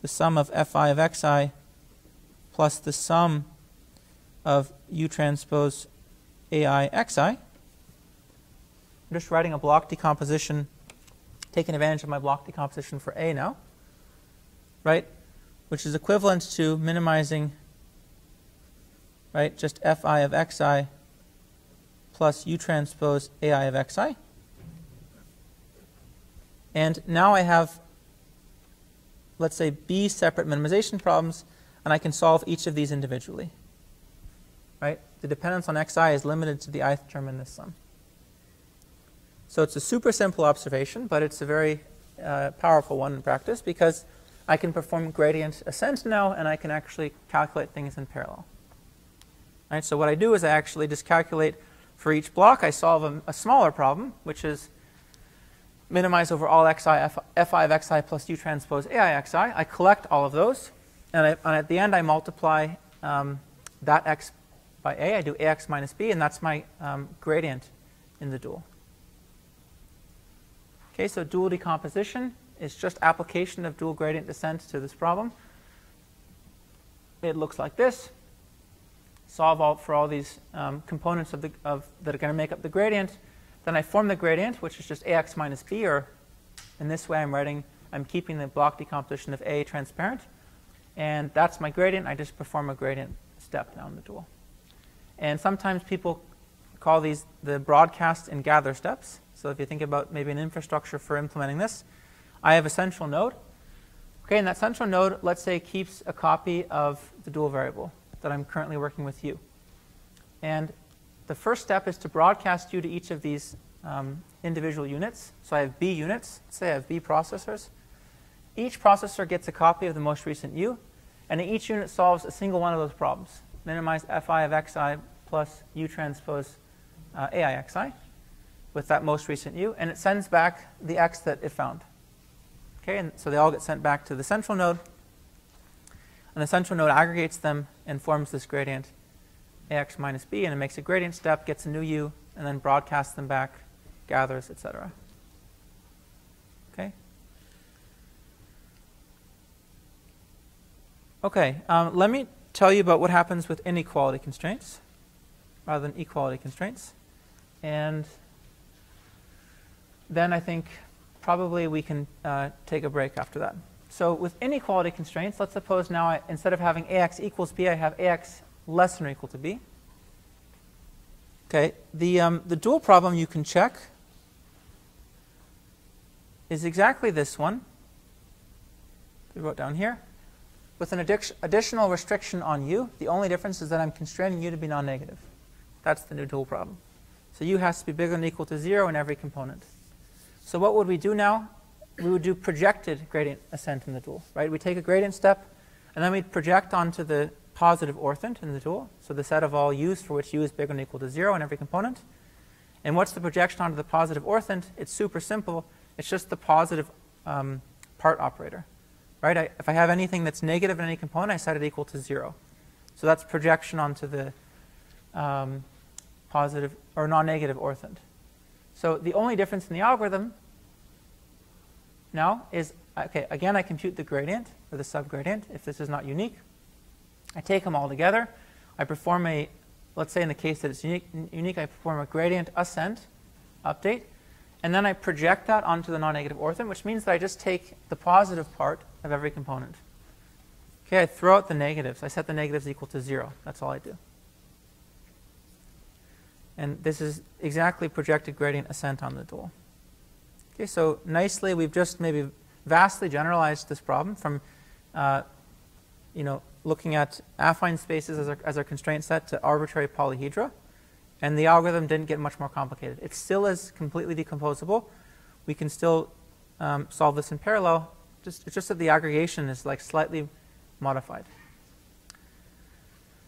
the sum of fi of xi plus the sum of u transpose ai xi. I'm just writing a block decomposition, taking advantage of my block decomposition for a now, right? Which is equivalent to minimizing, right, just fi of xi plus u transpose ai of xi. And now I have, let's say, b separate minimization problems, and I can solve each of these individually. Right? The dependence on xi is limited to the ith term in this sum. So it's a super simple observation, but it's a very uh, powerful one in practice because I can perform gradient ascent now, and I can actually calculate things in parallel. Right? So what I do is I actually just calculate for each block, I solve a, a smaller problem, which is minimize over all xi, f, fi of xi plus u transpose ai xi. I collect all of those, and, I, and at the end I multiply um, that x by a. I do ax minus b, and that's my um, gradient in the dual. Okay, so dual decomposition is just application of dual gradient descent to this problem. It looks like this. Solve all for all these um, components of the, of, that are going to make up the gradient. Then I form the gradient, which is just ax minus b, or in this way I'm writing, I'm keeping the block decomposition of a transparent. And that's my gradient. I just perform a gradient step down the dual. And sometimes people call these the broadcast and gather steps. So if you think about maybe an infrastructure for implementing this, I have a central node. Okay, and that central node, let's say, keeps a copy of the dual variable that I'm currently working with u. And the first step is to broadcast u to each of these um, individual units. So I have b units. Let's say I have b processors. Each processor gets a copy of the most recent u, and each unit solves a single one of those problems. Minimize fi of xi plus u transpose uh, ai with that most recent u, and it sends back the x that it found. Okay, and so they all get sent back to the central node, and the central node aggregates them and forms this gradient ax minus b, and it makes a gradient step, gets a new u, and then broadcasts them back, gathers, etc. Okay? Okay, um, let me tell you about what happens with inequality constraints rather than equality constraints. And then I think probably we can uh, take a break after that. So with inequality constraints, let's suppose now I, instead of having ax equals b, I have ax less than or equal to b. Okay, the, um, the dual problem you can check is exactly this one. We wrote down here. With an additional restriction on u, the only difference is that I'm constraining u to be non-negative. That's the new dual problem. So u has to be bigger than or equal to 0 in every component. So what would we do now? We would do projected gradient ascent in the dual, right? We take a gradient step, and then we project onto the positive orthant in the dual, so the set of all u's for which u is bigger than or equal to 0 in every component. And what's the projection onto the positive orthant? It's super simple. It's just the positive um, part operator. Right? I, if I have anything that's negative in any component, I set it equal to 0. So that's projection onto the um, positive or non-negative orthant. So the only difference in the algorithm now is, okay, again, I compute the gradient or the subgradient if this is not unique. I take them all together. I perform a, let's say in the case that it's unique, unique I perform a gradient ascent update. And then I project that onto the non-negative orthant, which means that I just take the positive part of every component. Okay, I throw out the negatives. I set the negatives equal to 0. That's all I do. And this is exactly projected gradient ascent on the dual. Okay, so nicely, we've just maybe vastly generalized this problem from, uh, you know, looking at affine spaces as our, as our constraint set to arbitrary polyhedra. And the algorithm didn't get much more complicated. It still is completely decomposable. We can still um, solve this in parallel. Just, it's just that the aggregation is like slightly modified.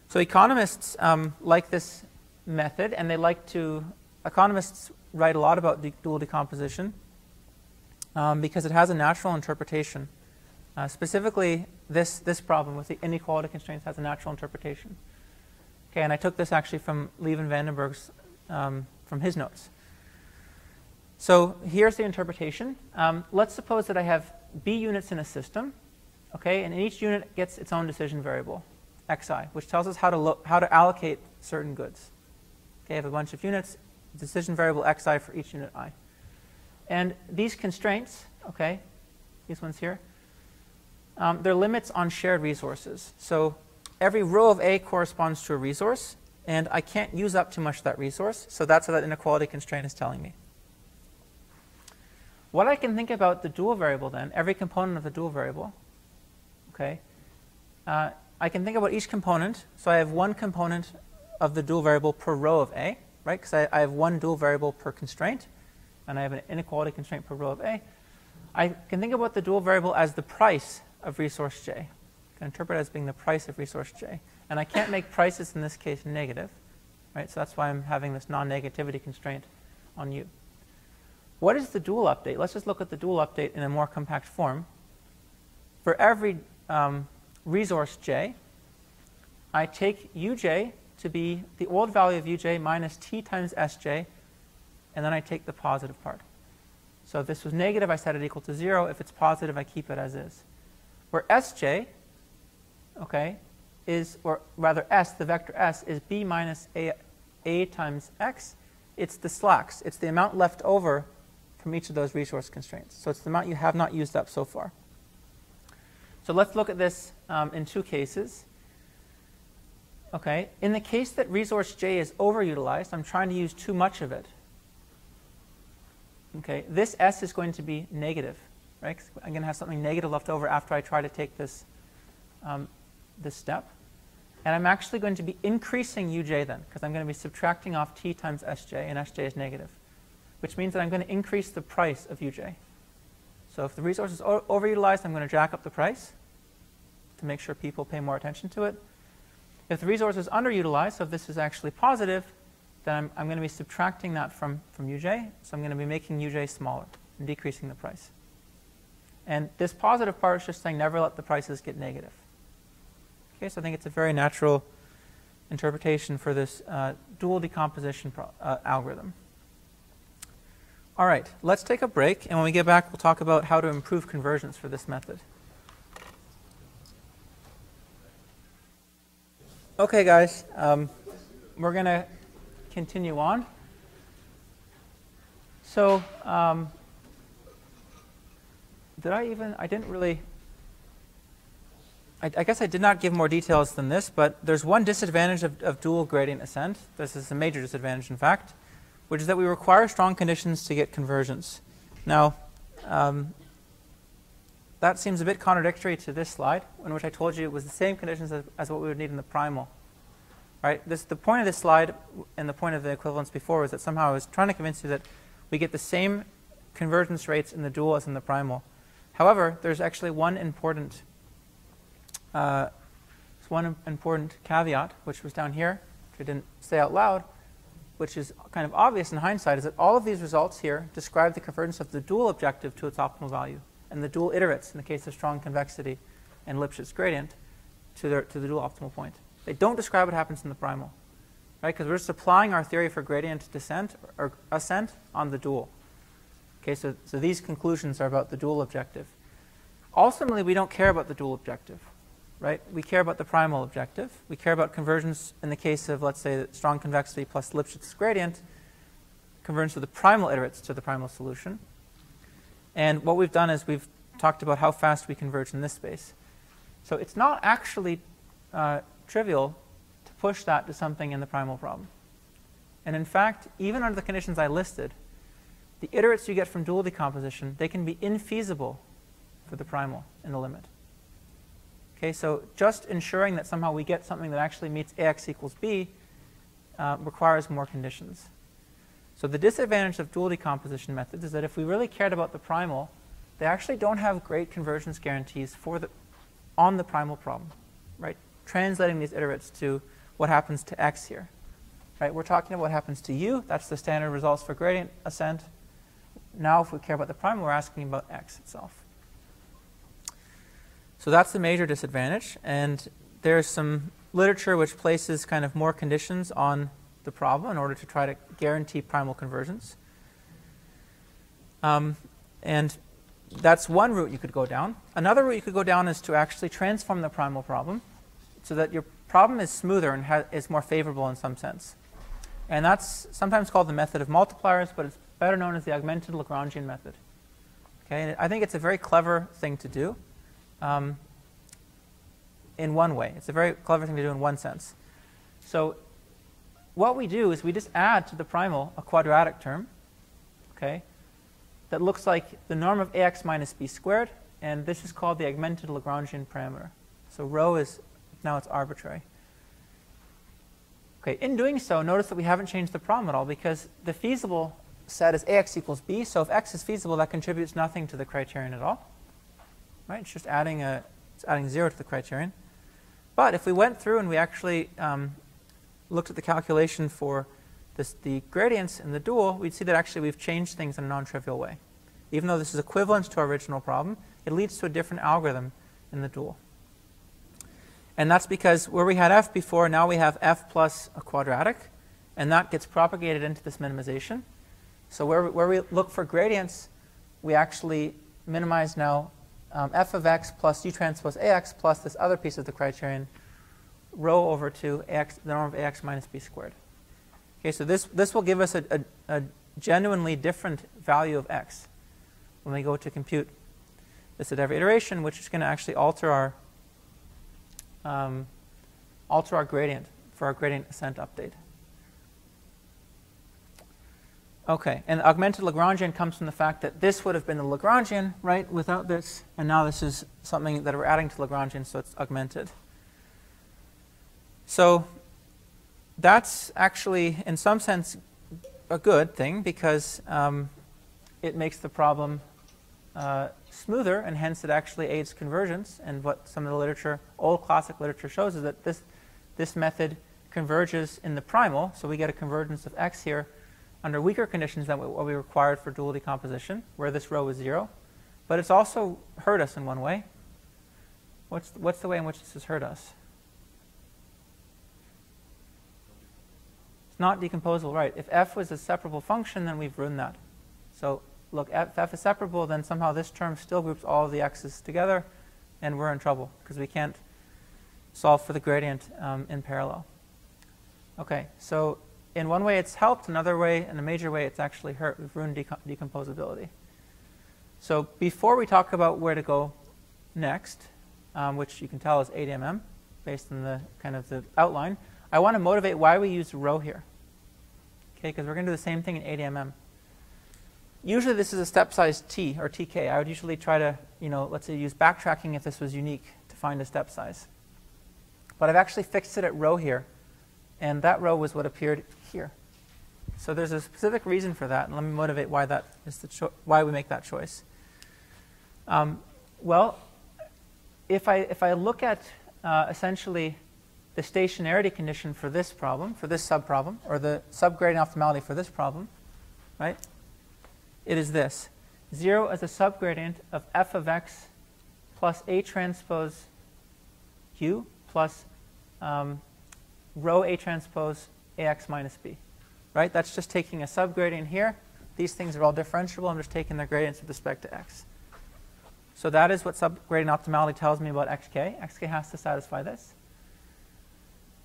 So economists um, like this method, and they like to, economists write a lot about de dual decomposition um, because it has a natural interpretation. Uh, specifically, this, this problem with the inequality constraints has a natural interpretation. Okay, and I took this actually from Lieven Vandenberghe's, um, from his notes. So here's the interpretation. Um, let's suppose that I have B units in a system, okay, and each unit gets its own decision variable. xi, which tells us how to, how to allocate certain goods. I have a bunch of units, decision variable xi for each unit i. And these constraints, okay, these ones here, um, they're limits on shared resources. So every row of A corresponds to a resource, and I can't use up too much of that resource, so that's what that inequality constraint is telling me. What I can think about the dual variable then, every component of the dual variable, okay, uh, I can think about each component. So I have one component of the dual variable per row of A, right? Because I, I, have one dual variable per constraint, and I have an inequality constraint per row of A. I can think about the dual variable as the price of resource j. I can interpret it as being the price of resource j. And I can't make prices in this case negative, right? So that's why I'm having this non-negativity constraint on u. What is the dual update? Let's just look at the dual update in a more compact form. For every um, resource j, I take uj to be the old value of uj minus t times sj, and then I take the positive part. So if this was negative, I set it equal to 0. If it's positive, I keep it as is. Where sj, okay, is, or rather s, the vector s, is b minus a, a times x. It's the slacks. It's the amount left over from each of those resource constraints. So it's the amount you have not used up so far. So let's look at this um, in two cases. Okay, in the case that resource J is overutilized, I'm trying to use too much of it. Okay, this S is going to be negative, right? I'm going to have something negative left over after I try to take this, um, this step. And I'm actually going to be increasing uj then, because I'm going to be subtracting off t times sj, and sj is negative, which means that I'm going to increase the price of uj. So if the resource is overutilized, I'm going to jack up the price to make sure people pay more attention to it. If the resource is underutilized, so if this is actually positive, then I'm, I'm going to be subtracting that from, from uj. So I'm going to be making uj smaller and decreasing the price. And this positive part is just saying never let the prices get negative. Okay, so I think it's a very natural interpretation for this uh, dual decomposition uh, algorithm. All right, let's take a break, and when we get back, we'll talk about how to improve convergence for this method. Okay, guys, um, we're going to continue on. So, um, did I even, I didn't really, I, I, guess I did not give more details than this, but there's one disadvantage of, of dual gradient ascent. This is a major disadvantage, in fact which is that we require strong conditions to get convergence. Now, um, that seems a bit contradictory to this slide, in which I told you it was the same conditions as, as what we would need in the primal. Right? This, the point of this slide and the point of the equivalence before was that somehow I was trying to convince you that we get the same convergence rates in the dual as in the primal. However, there's actually one important, uh, one important caveat, which was down here, which I didn't say out loud, which is kind of obvious in hindsight, is that all of these results here describe the convergence of the dual objective to its optimal value, and the dual iterates, in the case of strong convexity and Lipschitz gradient, to, their, to the dual optimal point. They don't describe what happens in the primal, right? Because we're just applying our theory for gradient descent or, ascent on the dual. Okay, so, so these conclusions are about the dual objective. Ultimately, we don't care about the dual objective right? We care about the primal objective. We care about convergence in the case of, let's say, strong convexity plus Lipschitz gradient, convergence of the primal iterates to the primal solution. And what we've done is we've talked about how fast we converge in this space. So it's not actually uh, trivial to push that to something in the primal problem. And in fact, even under the conditions I listed, the iterates you get from dual decomposition, they can be infeasible for the primal in the limit. Okay, so just ensuring that somehow we get something that actually meets ax equals b uh, requires more conditions. So the disadvantage of dual decomposition methods is that if we really cared about the primal, they actually don't have great convergence guarantees for the, on the primal problem, right? Translating these iterates to what happens to x here, right? We're talking about what happens to u. That's the standard results for gradient ascent. Now, if we care about the primal, we're asking about x itself. So that's the major disadvantage. And there's some literature which places kind of more conditions on the problem in order to try to guarantee primal convergence. Um, and that's one route you could go down. Another route you could go down is to actually transform the primal problem so that your problem is smoother and is more favorable in some sense. And that's sometimes called the method of multipliers, but it's better known as the augmented Lagrangian method. Okay, and I think it's a very clever thing to do um, in one way. It's a very clever thing to do in one sense. So what we do is we just add to the primal a quadratic term, okay, that looks like the norm of ax minus b squared, and this is called the augmented Lagrangian parameter. So rho is, now it's arbitrary. Okay, in doing so, notice that we haven't changed the problem at all because the feasible set is ax equals b. So if x is feasible, that contributes nothing to the criterion at all. Right? It's just adding a it's adding zero to the criterion. But if we went through and we actually um, looked at the calculation for this, the gradients in the dual, we'd see that actually we've changed things in a non-trivial way. Even though this is equivalent to our original problem, it leads to a different algorithm in the dual. And that's because where we had f before, now we have f plus a quadratic, and that gets propagated into this minimization. So where we, where we look for gradients, we actually minimize now um, f of x plus u transpose ax plus this other piece of the criterion, rho over 2 x, the norm of ax minus b squared. Okay, so this, this will give us a, a, a genuinely different value of x when we go to compute this at every iteration, which is going to actually alter our um, alter our gradient for our gradient ascent update. Okay, and the augmented Lagrangian comes from the fact that this would have been the Lagrangian, right, without this, and now this is something that we're adding to Lagrangian, so it's augmented. So that's actually, in some sense, a good thing because um, it makes the problem uh, smoother, and hence it actually aids convergence. And what some of the literature, old classic literature, shows is that this, this method converges in the primal, so we get a convergence of x here under weaker conditions than what we required for dual decomposition, where this rho is zero. But it's also hurt us in one way. What's, what's the way in which this has hurt us? It's not decomposable, right. If f was a separable function, then we've ruined that. So look, if f is separable, then somehow this term still groups all of the x's together, and we're in trouble because we can't solve for the gradient um, in parallel. Okay, so in one way it's helped, another way, in a major way, it's actually hurt. We've ruined decomposability. So before we talk about where to go next, um, which you can tell is ADMM, based on the kind of the outline, I want to motivate why we use rho here. Okay, because we're going to do the same thing in ADMM. Usually this is a step size t, or tk. I would usually try to, you know, let's say use backtracking if this was unique to find a step size. But I've actually fixed it at rho here and that rho was what appeared here. So there's a specific reason for that, and let me motivate why that is the why we make that choice. Um, well, if I if I look at uh, essentially the stationarity condition for this problem, for this subproblem, or the subgradient optimality for this problem, right? It is this: zero as a subgradient of f of x plus a transpose q plus um, rho A transpose AX minus B. Right? That's just taking a subgradient here. These things are all differentiable. I'm just taking their gradients with respect to x. So that is what subgradient optimality tells me about xk. xk has to satisfy this.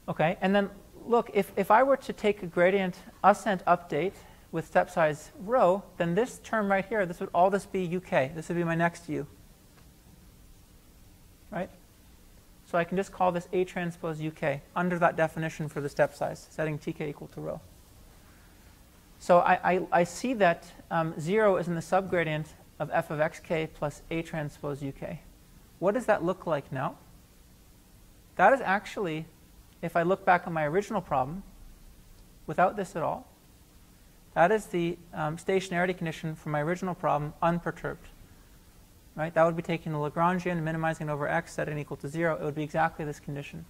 Okay, and then look, if, if I were to take a gradient ascent update with step size rho, then this term right here, this would all this be uk. This would be my next u. Right? So I can just call this A transpose UK under that definition for the step size, setting tk equal to rho. So I, I, I see that um, 0 is in the subgradient of f of xk plus A transpose UK. What does that look like now? That is actually, if I look back on my original problem, without this at all, that is the um, stationarity condition for my original problem unperturbed. Right? That would be taking the Lagrangian, minimizing it over x, setting it equal to 0. It would be exactly this condition.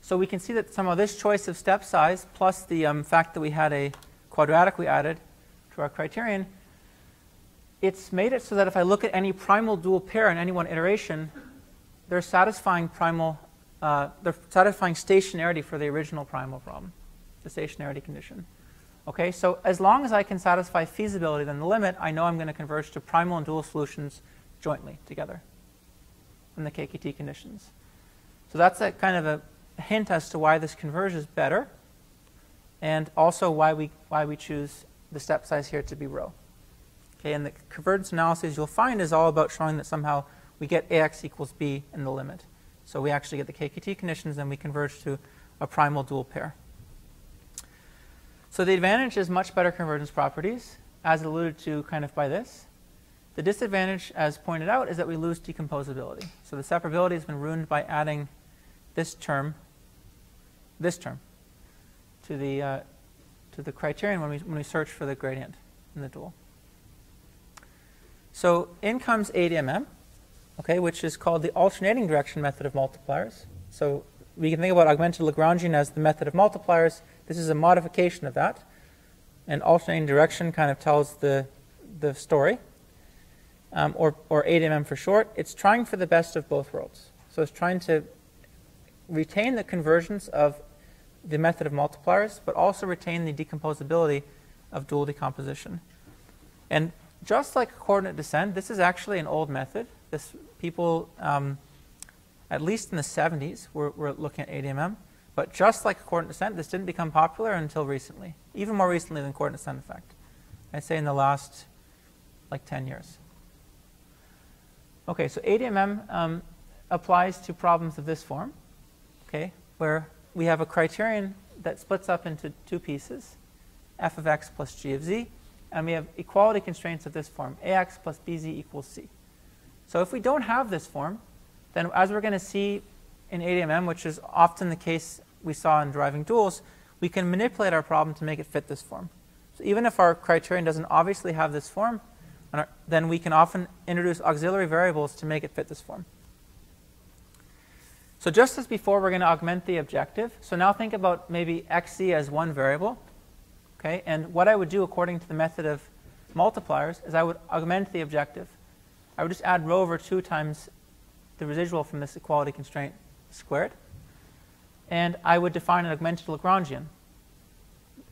So we can see that somehow this choice of step size plus the um, fact that we had a quadratic we added to our criterion, it's made it so that if I look at any primal dual pair in any one iteration, they're satisfying primal, uh, they're satisfying stationarity for the original primal problem, the stationarity condition. Okay, so as long as I can satisfy feasibility, then the limit, I know I'm going to converge to primal and dual solutions jointly together in the KKT conditions. So that's a kind of a hint as to why this converges better, and also why we why we choose the step size here to be rho. Okay, and the convergence analysis you'll find is all about showing that somehow we get ax equals b in the limit. So we actually get the KKT conditions and we converge to a primal dual pair. So the advantage is much better convergence properties, as alluded to kind of by this. The disadvantage, as pointed out, is that we lose decomposability. So the separability has been ruined by adding this term, this term, to the, uh, to the criterion when we, when we search for the gradient in the dual. So in comes ADMM, okay, which is called the alternating direction method of multipliers. So we can think about augmented Lagrangian as the method of multipliers. This is a modification of that. And alternating direction kind of tells the, the story, um, or, or ADMM for short. It's trying for the best of both worlds. So it's trying to retain the convergence of the method of multipliers, but also retain the decomposability of dual decomposition. And just like coordinate descent, this is actually an old method. This people, um, at least in the 70s, were, were looking at ADMM. But just like coordinate descent, this didn't become popular until recently, even more recently than coordinate descent effect. I'd say in the last like 10 years. Okay, so ADMM um, applies to problems of this form, okay, where we have a criterion that splits up into two pieces, f of x plus g of z, and we have equality constraints of this form, ax plus bz equals c. So if we don't have this form, then as we're going to see in ADMM, which is often the case we saw in deriving duals, we can manipulate our problem to make it fit this form. So even if our criterion doesn't obviously have this form, then we can often introduce auxiliary variables to make it fit this form. So just as before, we're going to augment the objective. So now think about maybe xz as one variable. Okay, and what I would do according to the method of multipliers is I would augment the objective. I would just add rho over 2 times the residual from this equality constraint squared. And I would define an augmented Lagrangian.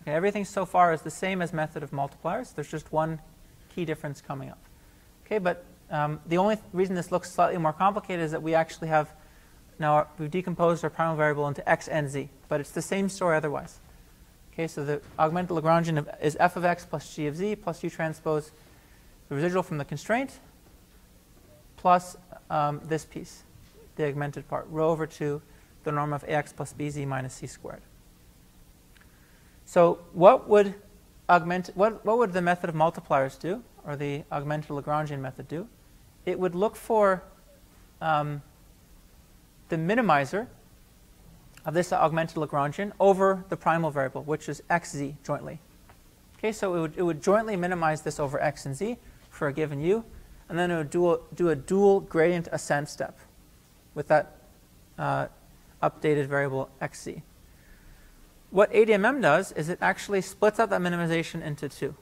Okay, everything so far is the same as method of multipliers. There's just one key difference coming up. Okay, but um, the only th reason this looks slightly more complicated is that we actually have now we've decomposed our primal variable into x and z, but it's the same story otherwise. Okay, so the augmented Lagrangian is f of x plus g of z plus u transpose the residual from the constraint plus um, this piece, the augmented part, rho over 2, the norm of ax plus bz minus c squared. So what would augment, what, what would the method of multipliers do, or the augmented Lagrangian method do? It would look for um, the minimizer of this augmented Lagrangian over the primal variable, which is xz jointly. Okay, so it would, it would jointly minimize this over x and z for a given u, and then it would do a, do a dual gradient ascent step with that uh, updated variable xz. What ADMM does is it actually splits up that minimization into two.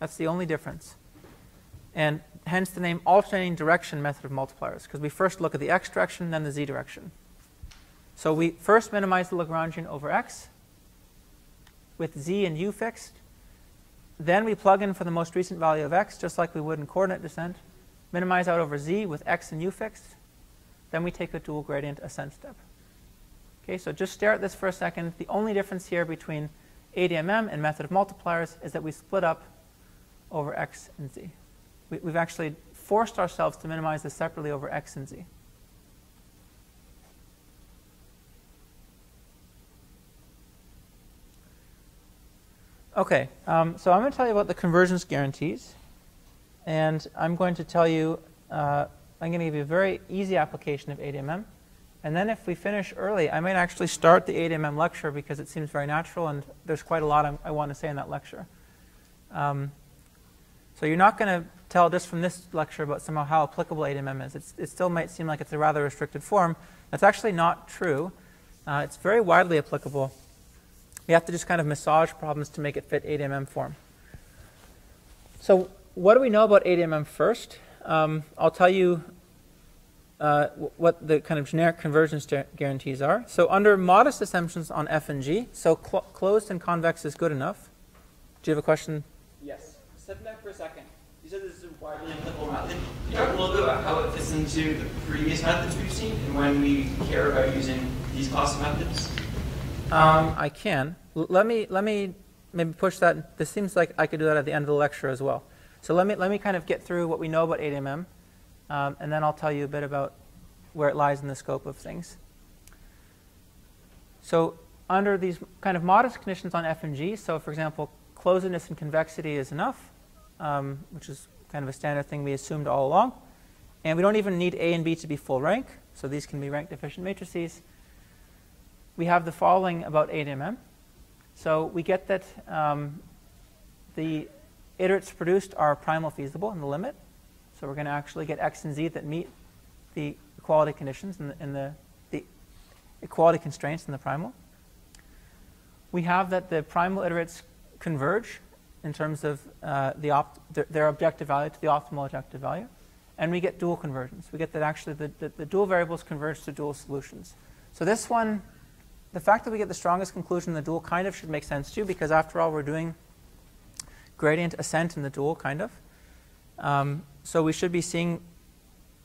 That's the only difference. And hence the name alternating direction method of multipliers, because we first look at the x direction, then the z direction. So we first minimize the Lagrangian over x with z and u fixed. Then we plug in for the most recent value of x, just like we would in coordinate descent. Minimize out over z with x and u fixed. Then we take a dual gradient ascent step. Okay, so just stare at this for a second. The only difference here between ADMM and method of multipliers is that we split up over x and z. We, we've actually forced ourselves to minimize this separately over x and z. Okay, um, so I'm going to tell you about the convergence guarantees. And I'm going to tell you, uh, I'm going to give you a very easy application of ADMM. And then if we finish early, I might actually start the ADMM lecture because it seems very natural and there's quite a lot I, I want to say in that lecture. Um, so you're not going to tell just from this lecture about somehow how applicable ADMM is. It's, it still might seem like it's a rather restricted form. That's actually not true. Uh, it's very widely applicable we have to just kind of massage problems to make it fit ADMM form. So what do we know about ADMM first? Um, I'll tell you uh, what the kind of generic convergence guarantees are. So under modest assumptions on f and g, so cl closed and convex is good enough. Do you have a question? Yes. Step back for a second. You said this is a widely applicable method. Can you talk a little bit about how it fits into the previous methods we've seen and when we care about using these class of methods? Um, I can. L- let me let me maybe push that. This seems like I could do that at the end of the lecture as well. So let me let me kind of get through what we know about ADMM, um, and then I'll tell you a bit about where it lies in the scope of things. So under these kind of modest conditions on f and g, so for example, closedness and convexity is enough, um, which is kind of a standard thing we assumed all along. And we don't even need A and B to be full rank, so these can be rank deficient matrices. We have the following about ADMM. So we get that um, the iterates produced are primal feasible in the limit. So we're going to actually get x and z that meet the equality conditions in the, in the, the equality constraints in the primal. We have that the primal iterates converge in terms of uh, the their, objective value to the optimal objective value. And we get dual convergence. We get that actually the, the, the dual variables converge to dual solutions. So this one, the fact that we get the strongest conclusion in the dual kind of should make sense to you because after all we're doing gradient ascent in the dual kind of. Um, so we should be seeing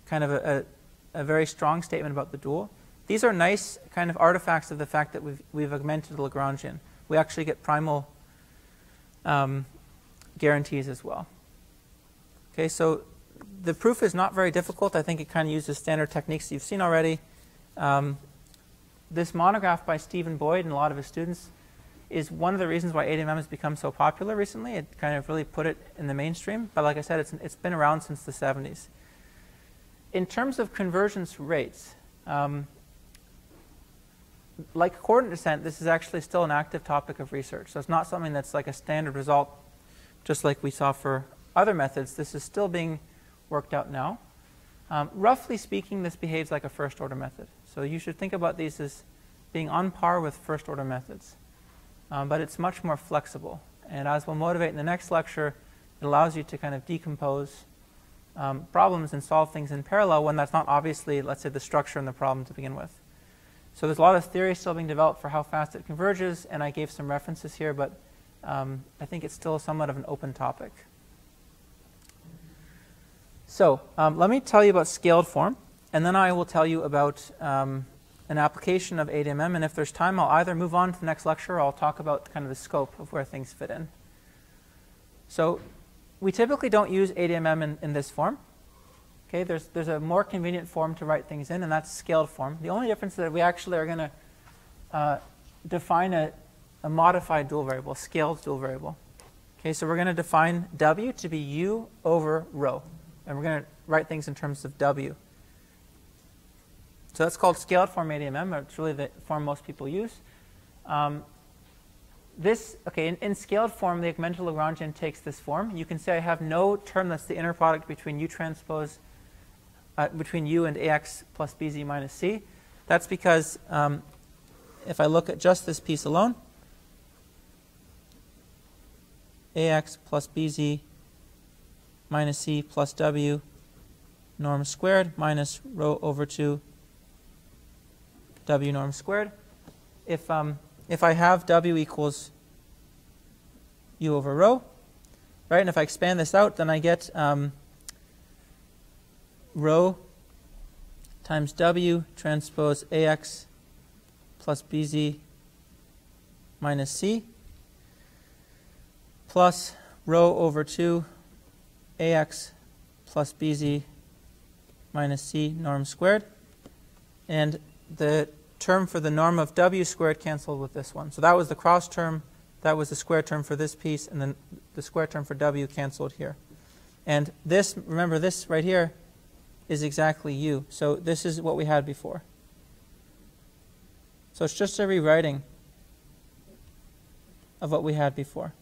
kind of a, a, a, very strong statement about the dual. These are nice kind of artifacts of the fact that we've, we've augmented the Lagrangian. We actually get primal um, guarantees as well. Okay, so the proof is not very difficult. I think it kind of uses standard techniques you've seen already. Um, this monograph by Stephen Boyd and a lot of his students is one of the reasons why ADMM has become so popular recently. It kind of really put it in the mainstream. But like I said, it's, it's been around since the 70s. In terms of convergence rates, um, like coordinate descent, this is actually still an active topic of research. So it's not something that's like a standard result, just like we saw for other methods. This is still being worked out now. Um, roughly speaking, this behaves like a first order method. So you should think about these as being on par with first order methods. Um, but it's much more flexible. And as we'll motivate in the next lecture, it allows you to kind of decompose um, problems and solve things in parallel when that's not obviously, let's say, the structure in the problem to begin with. So there's a lot of theory still being developed for how fast it converges, and I gave some references here, but um, I think it's still somewhat of an open topic. So um, let me tell you about scaled form, and then I will tell you about um, an application of ADMM, and if there's time, I'll either move on to the next lecture or I'll talk about kind of the scope of where things fit in. So we typically don't use ADMM in, in this form. Okay, there's, there's a more convenient form to write things in, and that's scaled form. The only difference is that we actually are going to uh, define a, a modified dual variable, scaled dual variable. Okay, so we're going to define w to be u over rho, and we're going to write things in terms of w. So that's called scaled form ADMM. It's really the form most people use. Um, this, okay, in, in, scaled form, the augmented Lagrangian takes this form. You can say I have no term that's the inner product between u transpose uh, between u and ax plus bz minus c. That's because um, if I look at just this piece alone, ax plus bz minus c plus w norm squared minus rho over 2 w norm squared. If, um, if I have w equals u over rho, right, and if I expand this out, then I get um, rho times w transpose ax plus bz minus c plus rho over 2 ax plus bz minus c norm squared. And the term for the norm of w squared canceled with this one. So that was the cross term, that was the square term for this piece, and then the square term for w canceled here. And this, remember this right here, is exactly u. So this is what we had before. So it's just a rewriting of what we had before.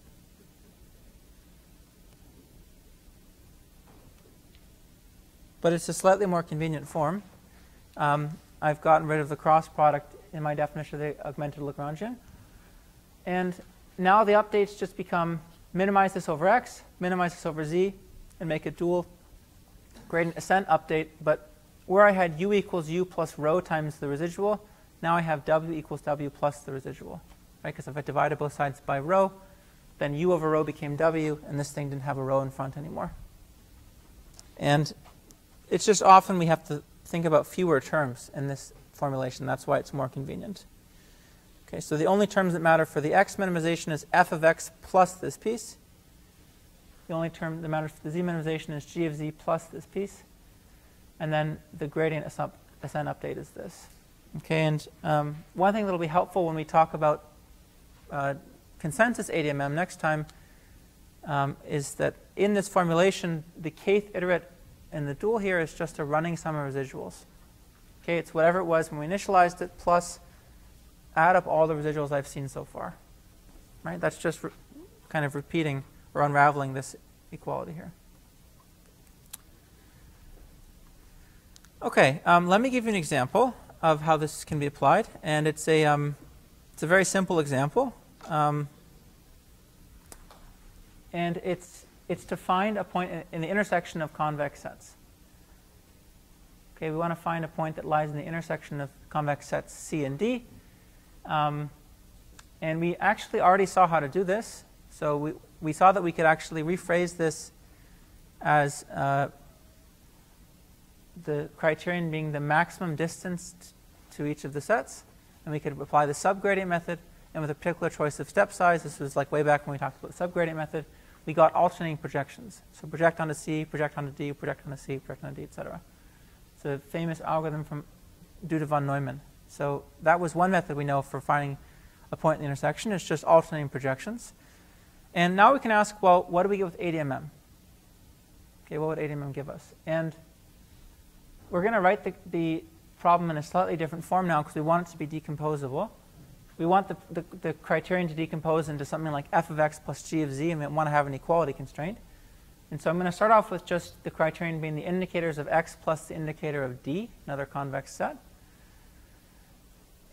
But it's a slightly more convenient form. Um, I've gotten rid of the cross product in my definition of the augmented Lagrangian. And now the updates just become minimize this over x, minimize this over z, and make it dual gradient ascent update, but where I had u equals u plus rho times the residual, now I have w equals w plus the residual. Right? Because if I divided both sides by rho, then u over rho became w, and this thing didn't have a rho in front anymore. And it's just often we have to think about fewer terms in this formulation. That's why it's more convenient. Okay, so the only terms that matter for the x minimization is f of x plus this piece. The only term that matters for the z minimization is g of z plus this piece. And then the gradient ascent update is this. Okay, and um, one thing that will be helpful when we talk about uh, consensus ADMM next time um, is that in this formulation, the kth iterate in the dual here is just a running sum of residuals. Okay, it's whatever it was when we initialized it plus add up all the residuals I've seen so far. Right? That's just kind of repeating or unraveling this equality here. Okay, um, let me give you an example of how this can be applied, and it's a um, it's a very simple example, um, and it's it's to find a point in, the intersection of convex sets. Okay, we want to find a point that lies in the intersection of convex sets C and D. Um, and we actually already saw how to do this. So we, we saw that we could actually rephrase this as uh, the criterion being the maximum distance to each of the sets. And we could apply the subgradient method. And with a particular choice of step size, this was like way back when we talked about the subgradient method, we got alternating projections. So project onto C, project onto D, project onto C, project onto D, etc. It's a famous algorithm from Duda von Neumann. So that was one method we know for finding a point in the intersection. It's just alternating projections. And now we can ask, well, what do we get with ADMM? Okay, what would ADMM give us? And we're going to write the, the problem in a slightly different form now because we want it to be decomposable. We want the, the, the, criterion to decompose into something like f of x plus g of z, and we want to have an equality constraint. And so I'm going to start off with just the criterion being the indicators of x plus the indicator of d, another convex set.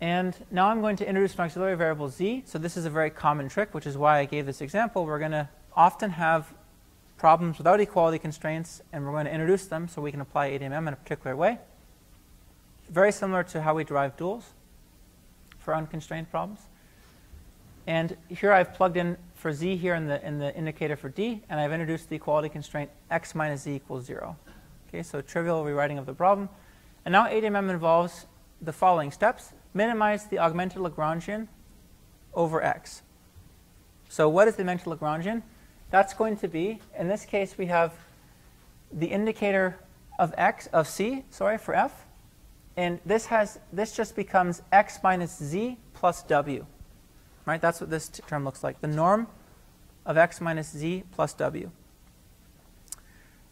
And now I'm going to introduce an auxiliary variable z. So this is a very common trick, which is why I gave this example. We're going to often have problems without equality constraints, and we're going to introduce them so we can apply ADMM in a particular way. Very similar to how we derive duals for unconstrained problems. And here I've plugged in for z here in the, in the indicator for d, and I've introduced the equality constraint x minus z equals 0. Okay, so trivial rewriting of the problem. And now ADMM involves the following steps minimize the augmented Lagrangian over x. So what is the augmented Lagrangian? That's going to be, in this case, we have the indicator of x, of c, sorry, for f. And this has, this just becomes x minus z plus w. Right? That's what this term looks like. The norm of x minus z plus w.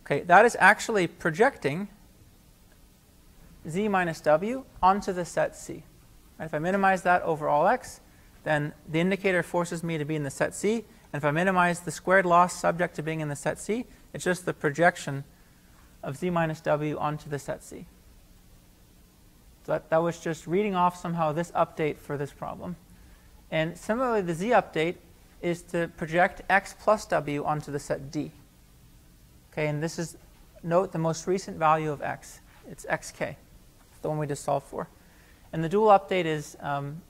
Okay, that is actually projecting z minus w onto the set C. If I minimize that over all x, then the indicator forces me to be in the set C. And if I minimize the squared loss subject to being in the set C, it's just the projection of z minus w onto the set C. That, that was just reading off somehow this update for this problem. And similarly, the z update is to project x plus w onto the set D. Okay, and this is, note the most recent value of x. It's xk, the one we just solved for. And the dual update is um,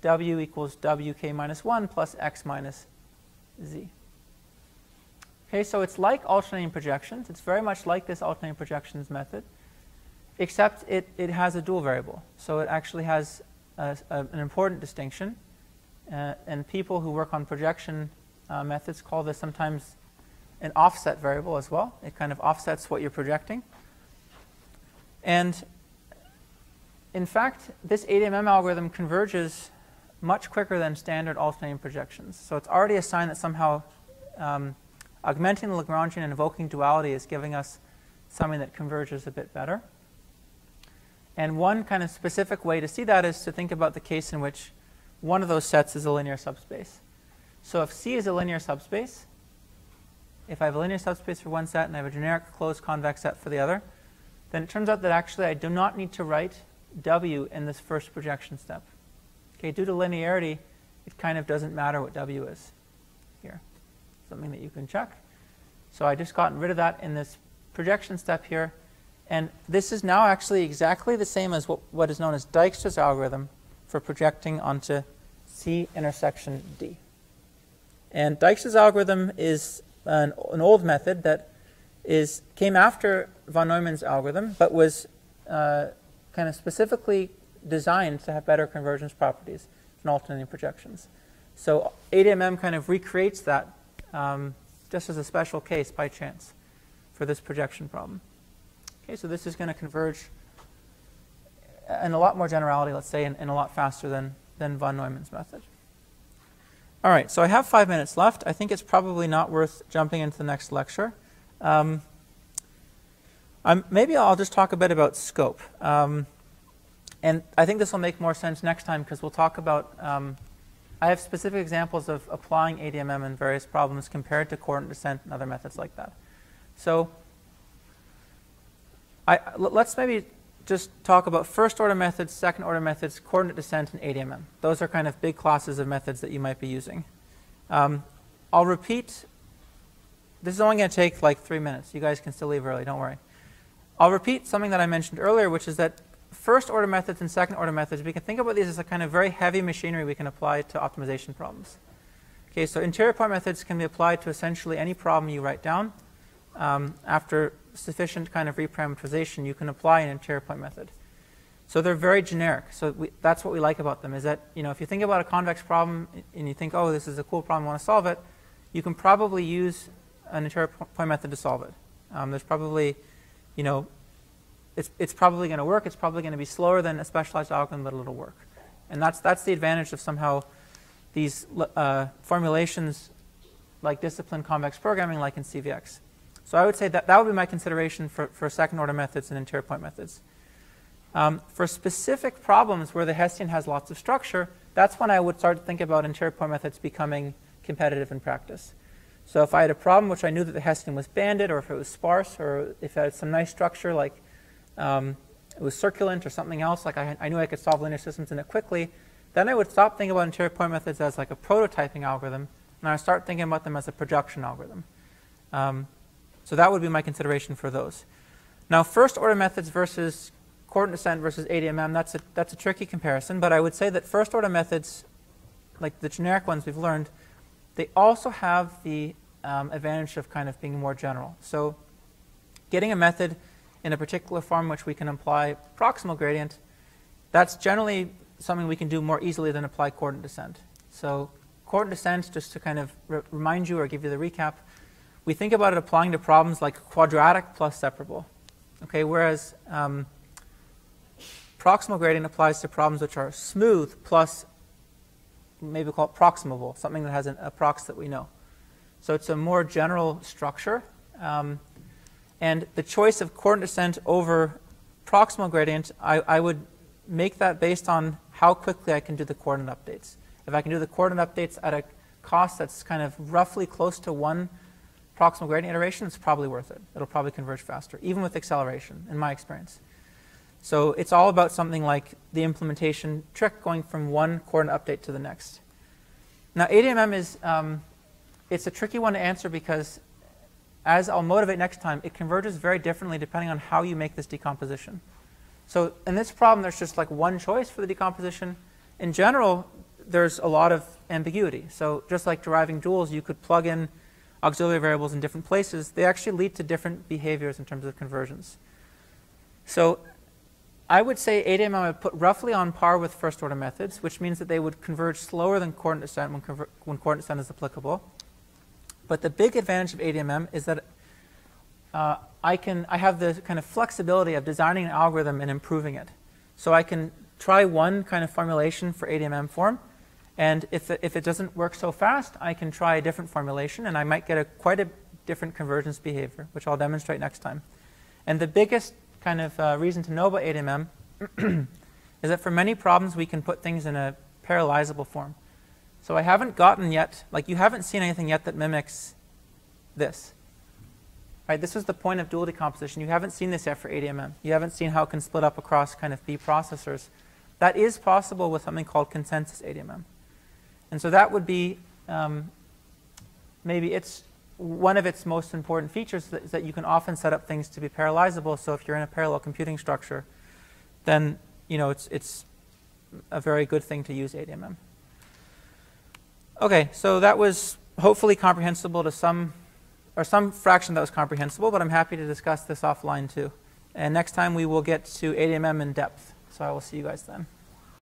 w equals wk minus 1 plus x minus z. Okay, so it's like alternating projections. It's very much like this alternating projections method, except it, it has a dual variable. So it actually has a, a, an important distinction. Uh, and people who work on projection uh, methods call this sometimes an offset variable as well. It kind of offsets what you're projecting. And in fact, this ADMM algorithm converges much quicker than standard alternating projections. So it's already a sign that somehow um, augmenting the Lagrangian and invoking duality is giving us something that converges a bit better. And one kind of specific way to see that is to think about the case in which one of those sets is a linear subspace. So if C is a linear subspace, if I have a linear subspace for one set and I have a generic closed convex set for the other, then it turns out that actually I do not need to write W in this first projection step. Okay, due to linearity, it kind of doesn't matter what W is here. Something that you can check. So I just gotten rid of that in this projection step here. And this is now actually exactly the same as what, what is known as Dijkstra's algorithm for projecting onto C intersection D. And Dijkstra's algorithm is an, an old method that is came after von Neumann's algorithm, but was uh, kind of specifically designed to have better convergence properties than alternating projections. So ADMM kind of recreates that um, just as a special case by chance for this projection problem. Okay, so this is going to converge in a lot more generality, let's say, and, and a lot faster than, than von Neumann's method. All right, so I have five minutes left. I think it's probably not worth jumping into the next lecture. Um, maybe I'll just talk a bit about scope. Um, and I think this will make more sense next time because we'll talk about. Um, I have specific examples of applying ADMM in various problems compared to coordinate descent and other methods like that. So I, let's maybe just talk about first order methods, second order methods, coordinate descent, and ADMM. Those are kind of big classes of methods that you might be using. Um, I'll repeat. This is only going to take like three minutes. You guys can still leave early, don't worry. I'll repeat something that I mentioned earlier, which is that first order methods and second order methods, we can think about these as a kind of very heavy machinery we can apply to optimization problems. Okay, so interior point methods can be applied to essentially any problem you write down. Um, after sufficient kind of reparameterization, you can apply an interior point method. So they're very generic. So we, that's what we like about them is that, you know, if you think about a convex problem and you think, oh, this is a cool problem, I want to solve it, you can probably use an interior point method to solve it. Um, there's probably, you know, it's, it's probably going to work. It's probably going to be slower than a specialized algorithm, but it'll work. And that's, that's the advantage of somehow these uh, formulations like discipline convex programming like in CVX. So I would say that that would be my consideration for, for second order methods and interior point methods. Um, for specific problems where the Hessian has lots of structure, that's when I would start to think about interior point methods becoming competitive in practice. So if I had a problem which I knew that the Hessian was banded, or if it was sparse, or if it had some nice structure like um, it was circulant or something else, like I, I, knew I could solve linear systems in it quickly, then I would stop thinking about interior point methods as like a prototyping algorithm, and I start thinking about them as a projection algorithm. Um, so that would be my consideration for those. Now, first order methods versus coordinate descent versus ADMM, that's a, that's a tricky comparison, but I would say that first order methods, like the generic ones we've learned, they also have the um, advantage of kind of being more general. So getting a method in a particular form which we can apply proximal gradient, that's generally something we can do more easily than apply coordinate descent. So coordinate descent, just to kind of re remind you or give you the recap, we think about it applying to problems like quadratic plus separable. Okay, whereas um, proximal gradient applies to problems which are smooth plus maybe we call it proximable, something that has an, a prox that we know. So it's a more general structure. Um, and the choice of coordinate descent over proximal gradient, I, I, would make that based on how quickly I can do the coordinate updates. If I can do the coordinate updates at a cost that's kind of roughly close to one proximal gradient iteration, it's probably worth it. It'll probably converge faster, even with acceleration, in my experience. So it's all about something like the implementation trick going from one coordinate update to the next. Now, ADMM is um, it's a tricky one to answer because, as I'll motivate next time, it converges very differently depending on how you make this decomposition. So in this problem, there's just like one choice for the decomposition. In general, there's a lot of ambiguity. So just like deriving duals, you could plug in auxiliary variables in different places, they actually lead to different behaviors in terms of conversions. So I would say ADMM I would put roughly on par with first order methods, which means that they would converge slower than coordinate descent when, when coordinate descent is applicable. But the big advantage of ADMM is that uh, I, can, I have the kind of flexibility of designing an algorithm and improving it. So I can try one kind of formulation for ADMM form, and if it, if it doesn't work so fast, I can try a different formulation, and I might get a quite a different convergence behavior, which I'll demonstrate next time. And the biggest kind of uh, reason to know about ADMM is that for many problems, we can put things in a parallelizable form. So I haven't gotten yet, like you haven't seen anything yet that mimics this. Right, this is the point of dual decomposition. You haven't seen this yet for ADMM. You haven't seen how it can split up across kind of B processors. That is possible with something called consensus ADMM. And so that would be um, maybe it's one of its most important features that, that you can often set up things to be parallelizable. So if you're in a parallel computing structure, then you know it's it's a very good thing to use ADMM. Okay, so that was hopefully comprehensible to some or some fraction that was comprehensible, but I'm happy to discuss this offline too. And next time we will get to ADMM in depth. So I will see you guys then.